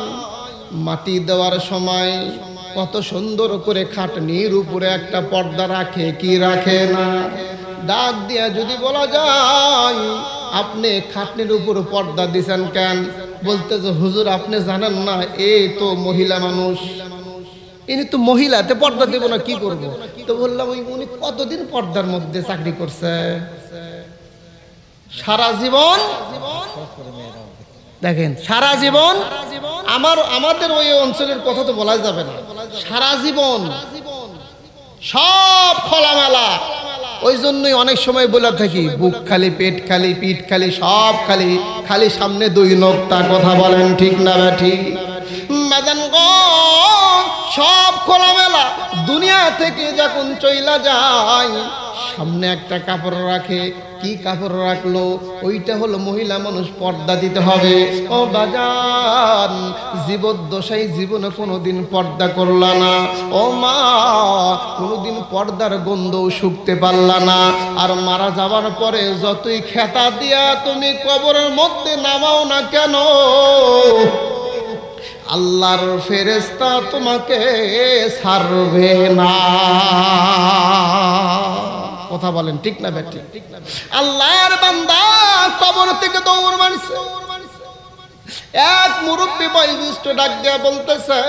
মাটি দেওয়ার সময় কত সুন্দর করে খাটনির উপরে একটা পর্দা রাখে, কি রাখে না? ডাক দিয়া যদি বলা যায়, আপনি খাটনির উপর পর্দা দিছেন কেন? বলতে যে, হুজুর, আপনি জানেন না এই তো মহিলা মানুষ। ইনি তো মহিলাতে পর্দা দেব না, কি করব? তো বললাম, ওই উনি কতদিন পর্দার মধ্যে চাকরি করছে? সারা জীবন দেখেন, সারা জীবন আমার, আমাদের ওই অঞ্চলের কথা তো বলা যাবে না। সারা জীবন সব খোলামেলা। ওই জন্যই অনেক সময় বলে থাকি, বুক খালি, পেট খালি, পিঠ খালি, সব খালি। খালি সামনে দুই নোক্তা কথা বলেন ঠিক না ব্যাঠি গো সব খোলামেলা। দুনিয়া থেকে যখন চইলা যায়, সামনে একটা কাপড় রাখে। কি কাপড় রাখল? ওইটা হলো মহিলা মানুষ পর্দা দিতে হবে। ও বাজান জীবদ্দশাই জীবনে কোনোদিন পর্দা করলা না। ও মা, কোনোদিন পর্দার গন্ধও শুকতে পারলা না। আর মারা যাবার পরে যতই খেতা দিয়া তুমি কবরের মধ্যে নামাও না কেন? আল্লাহর ফেরেস্তা তোমাকে সারবে না। কথা বলেন, ঠিক না ব্যাটি? আল্লাহর বান্দা কবর থেকে দৌড় মারছে। এক মুরব্বী বয়োজ্যেষ্ঠ ডাক দিয়া বলতেছে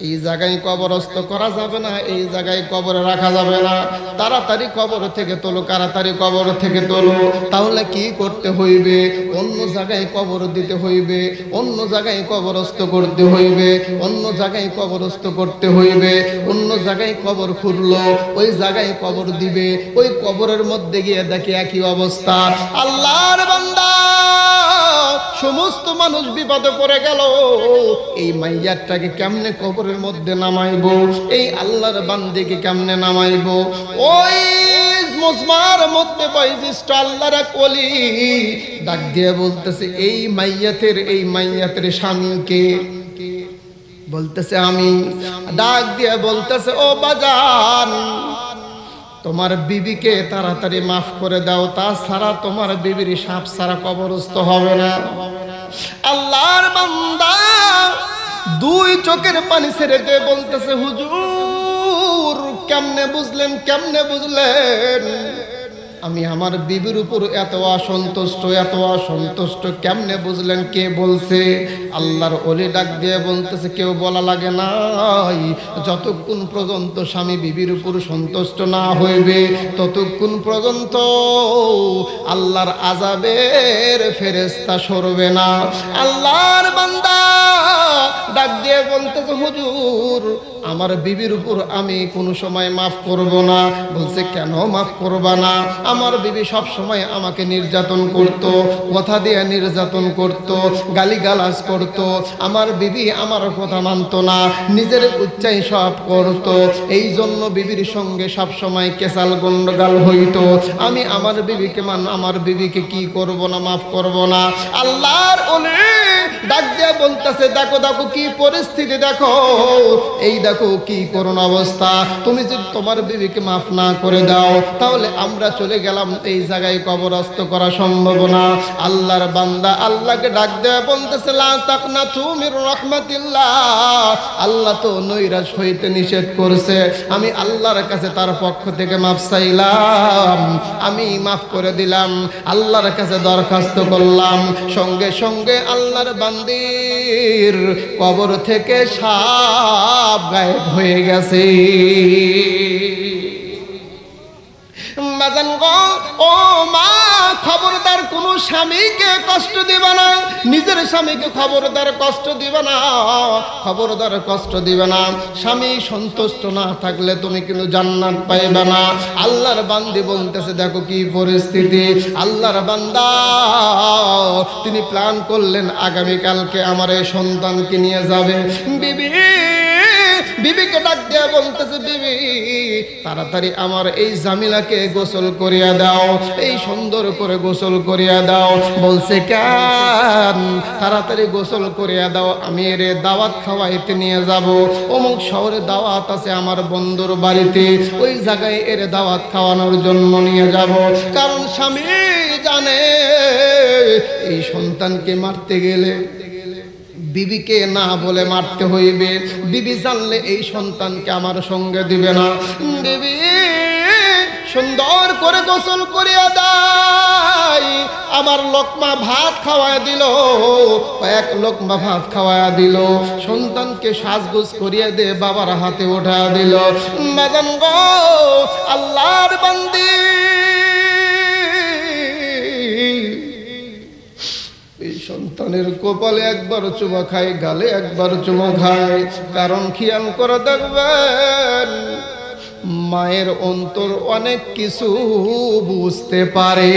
এই জায়গায় কবরস্থ করা যাবে না, এই জায়গায় কবরে রাখা যাবে না। তাড়াতাড়ি কবর থেকে তোলো, তাড়াতাড়ি কবর থেকে তোলো। তাহলে কি করতে হইবে? অন্য জায়গায় কবর দিতে হইবে, অন্য জায়গায় কবরস্থ করতে হইবে, অন্য জায়গায় কবরস্থ করতে হইবে, অন্য জায়গায় কবর খুঁড়লো ওই জায়গায় কবর দিবে, ওই কবরের মধ্যে গিয়ে দেখে একই অবস্থা। আল্লাহর বান্দা সমস্ত মানুষ বিপদে পড়ে গেল। এই মাইয়ারটাকে কেমনে কবরের মধ্যে নামাইবো? এই আল্লাহর বান্দিকে কেমনে নামাইবো? ওই মুসমার মধ্যে ডাক দিয়ে বলতেছে, এই এই বলতেছে, আমি। ডাক দিয়ে বলতেছে, ও বাজান তোমার বিবিকে তাড়াতাড়ি মাফ করে দাও, তাছাড়া তোমার বিবির সাপ ছাড়া কবরস্থ হবে না। আল্লাহর বান্দা দুই চোখের পানি ছেড়ে দিয়ে বলতেছে, হুজুর, কেমনে বুঝলেন কেমনে বুঝলেন? আমি আমার বিবির উপর এত অসন্তুষ্ট এত অসন্তুষ্ট, কেমনে বুঝলেন কে বলছে? আল্লাহর অলি ডাক দিয়ে বলতেছে, কেউ বলা লাগে নাই। যতক্ষণ পর্যন্ত স্বামী বিবির উপর সন্তুষ্ট না হইবে, ততক্ষণ পর্যন্ত আল্লাহর আজাবের ফেরেস্তা সরবে না। আল্লাহর বান্দা ডাক দিয়ে বলতেছে হুজুর, আমার বিবির উপর আমি কোনো সময় মাফ করব না। বলছে, কেন মাফ করবা না? আমার বিবি সব সময় আমাকে নির্যাতন করত, কথা দিয়ে নির্যাতন করত, গালিগালাজ করত। আমার বিবি আমার কথা মানতো না, নিজের উচ্চাই সব করত। এই জন্য বিবির সঙ্গে সব সময় কেসাল গন্ডগাল হইতো। আমি আমার বিবিকে মান, আমার বিবিকে কি করব না, মাফ করব না? আল্লাহর ডাক দিয়ে বলতেছে, দেখো দেখো কি পরিস্থিতি, দেখো। এই দেখো কি করুন অবস্থা। তুমি যদি তোমার বিবিকে মাফ না করে দাও, তাহলে আমরা চলে গেলাম এই জায়গায় কবরস্থ করা সম্ভব না। আল্লাহর বান্দা আল্লাহকে ডাক দেয়া বলতেছে তাকনা তুমি আল্লাহ তো নৈরাশ হইতে নিষেধ করছে। আমি আল্লাহর কাছে তার পক্ষ থেকে মাফ চাইলাম। আমি মাফ করে দিলাম, আল্লাহর কাছে দরখাস্ত করলাম। সঙ্গে সঙ্গে আল্লাহর বান্দির কবর থেকে সাপ গায়েব হয়ে গেছে। মাজান গ ও মা খবরদার কোনো স্বামীকে কষ্ট দিবে না। নিজের স্বামীকে খবরদার কষ্ট দিবে না। খবরদার কষ্ট দিবে না। স্বামী সন্তুষ্ট না থাকলে তুমি কিন্তু জান্নাত পাইবে না। আল্লাহর বান্দি বলতেছে, দেখো কি পরিস্থিতি। আল্লাহর বান্দা, তিনি প্ল্যান করলেন আগামীকালকে আমার এই সন্তানকে নিয়ে যাবে। বিবি বিবিকে ডাক দিয়ে বলতেছে, বিবি, তাড়াতাড়ি আমার এই জামিলাকে গোসল করিয়া দাও, এই সুন্দর করে গোসল করিয়া দাও। বলছে, কেন? তাড়াতাড়ি গোসল করিয়া দাও, আমি এর দাওয়াত খাওয়াইতে নিয়ে যাব। অমুক শহরে দাওয়াত আছে আমার বন্ধুর বাড়িতে, ওই জায়গায় এর দাওয়াত খাওয়ানোর জন্য নিয়ে যাব। কারণ স্বামী জানে, এই সন্তানকে মারতে গেলে বিবিকে না বলে মারতে হইবে। বিবি জানলে এই সন্তানকে আমার সঙ্গে দিবে না। বিবি, সুন্দর করে গোসল করিয়া দাই। আমার লোকমা ভাত খাওয়ায় দিল এক লোকমা ভাত খাওয়ায় দিল। সন্তানকে সাজগুজ করিয়া দে বাবার হাতে ওঠা দিল। বাজান গো, আল্লাহর বান্দি। সন্তানের কপালে একবার চুমা খায়, গালে একবার চুমা খায়। কারণ খেয়াল করে দেখবেন, মায়ের অন্তর অনেক কিছু বুঝতে পারে।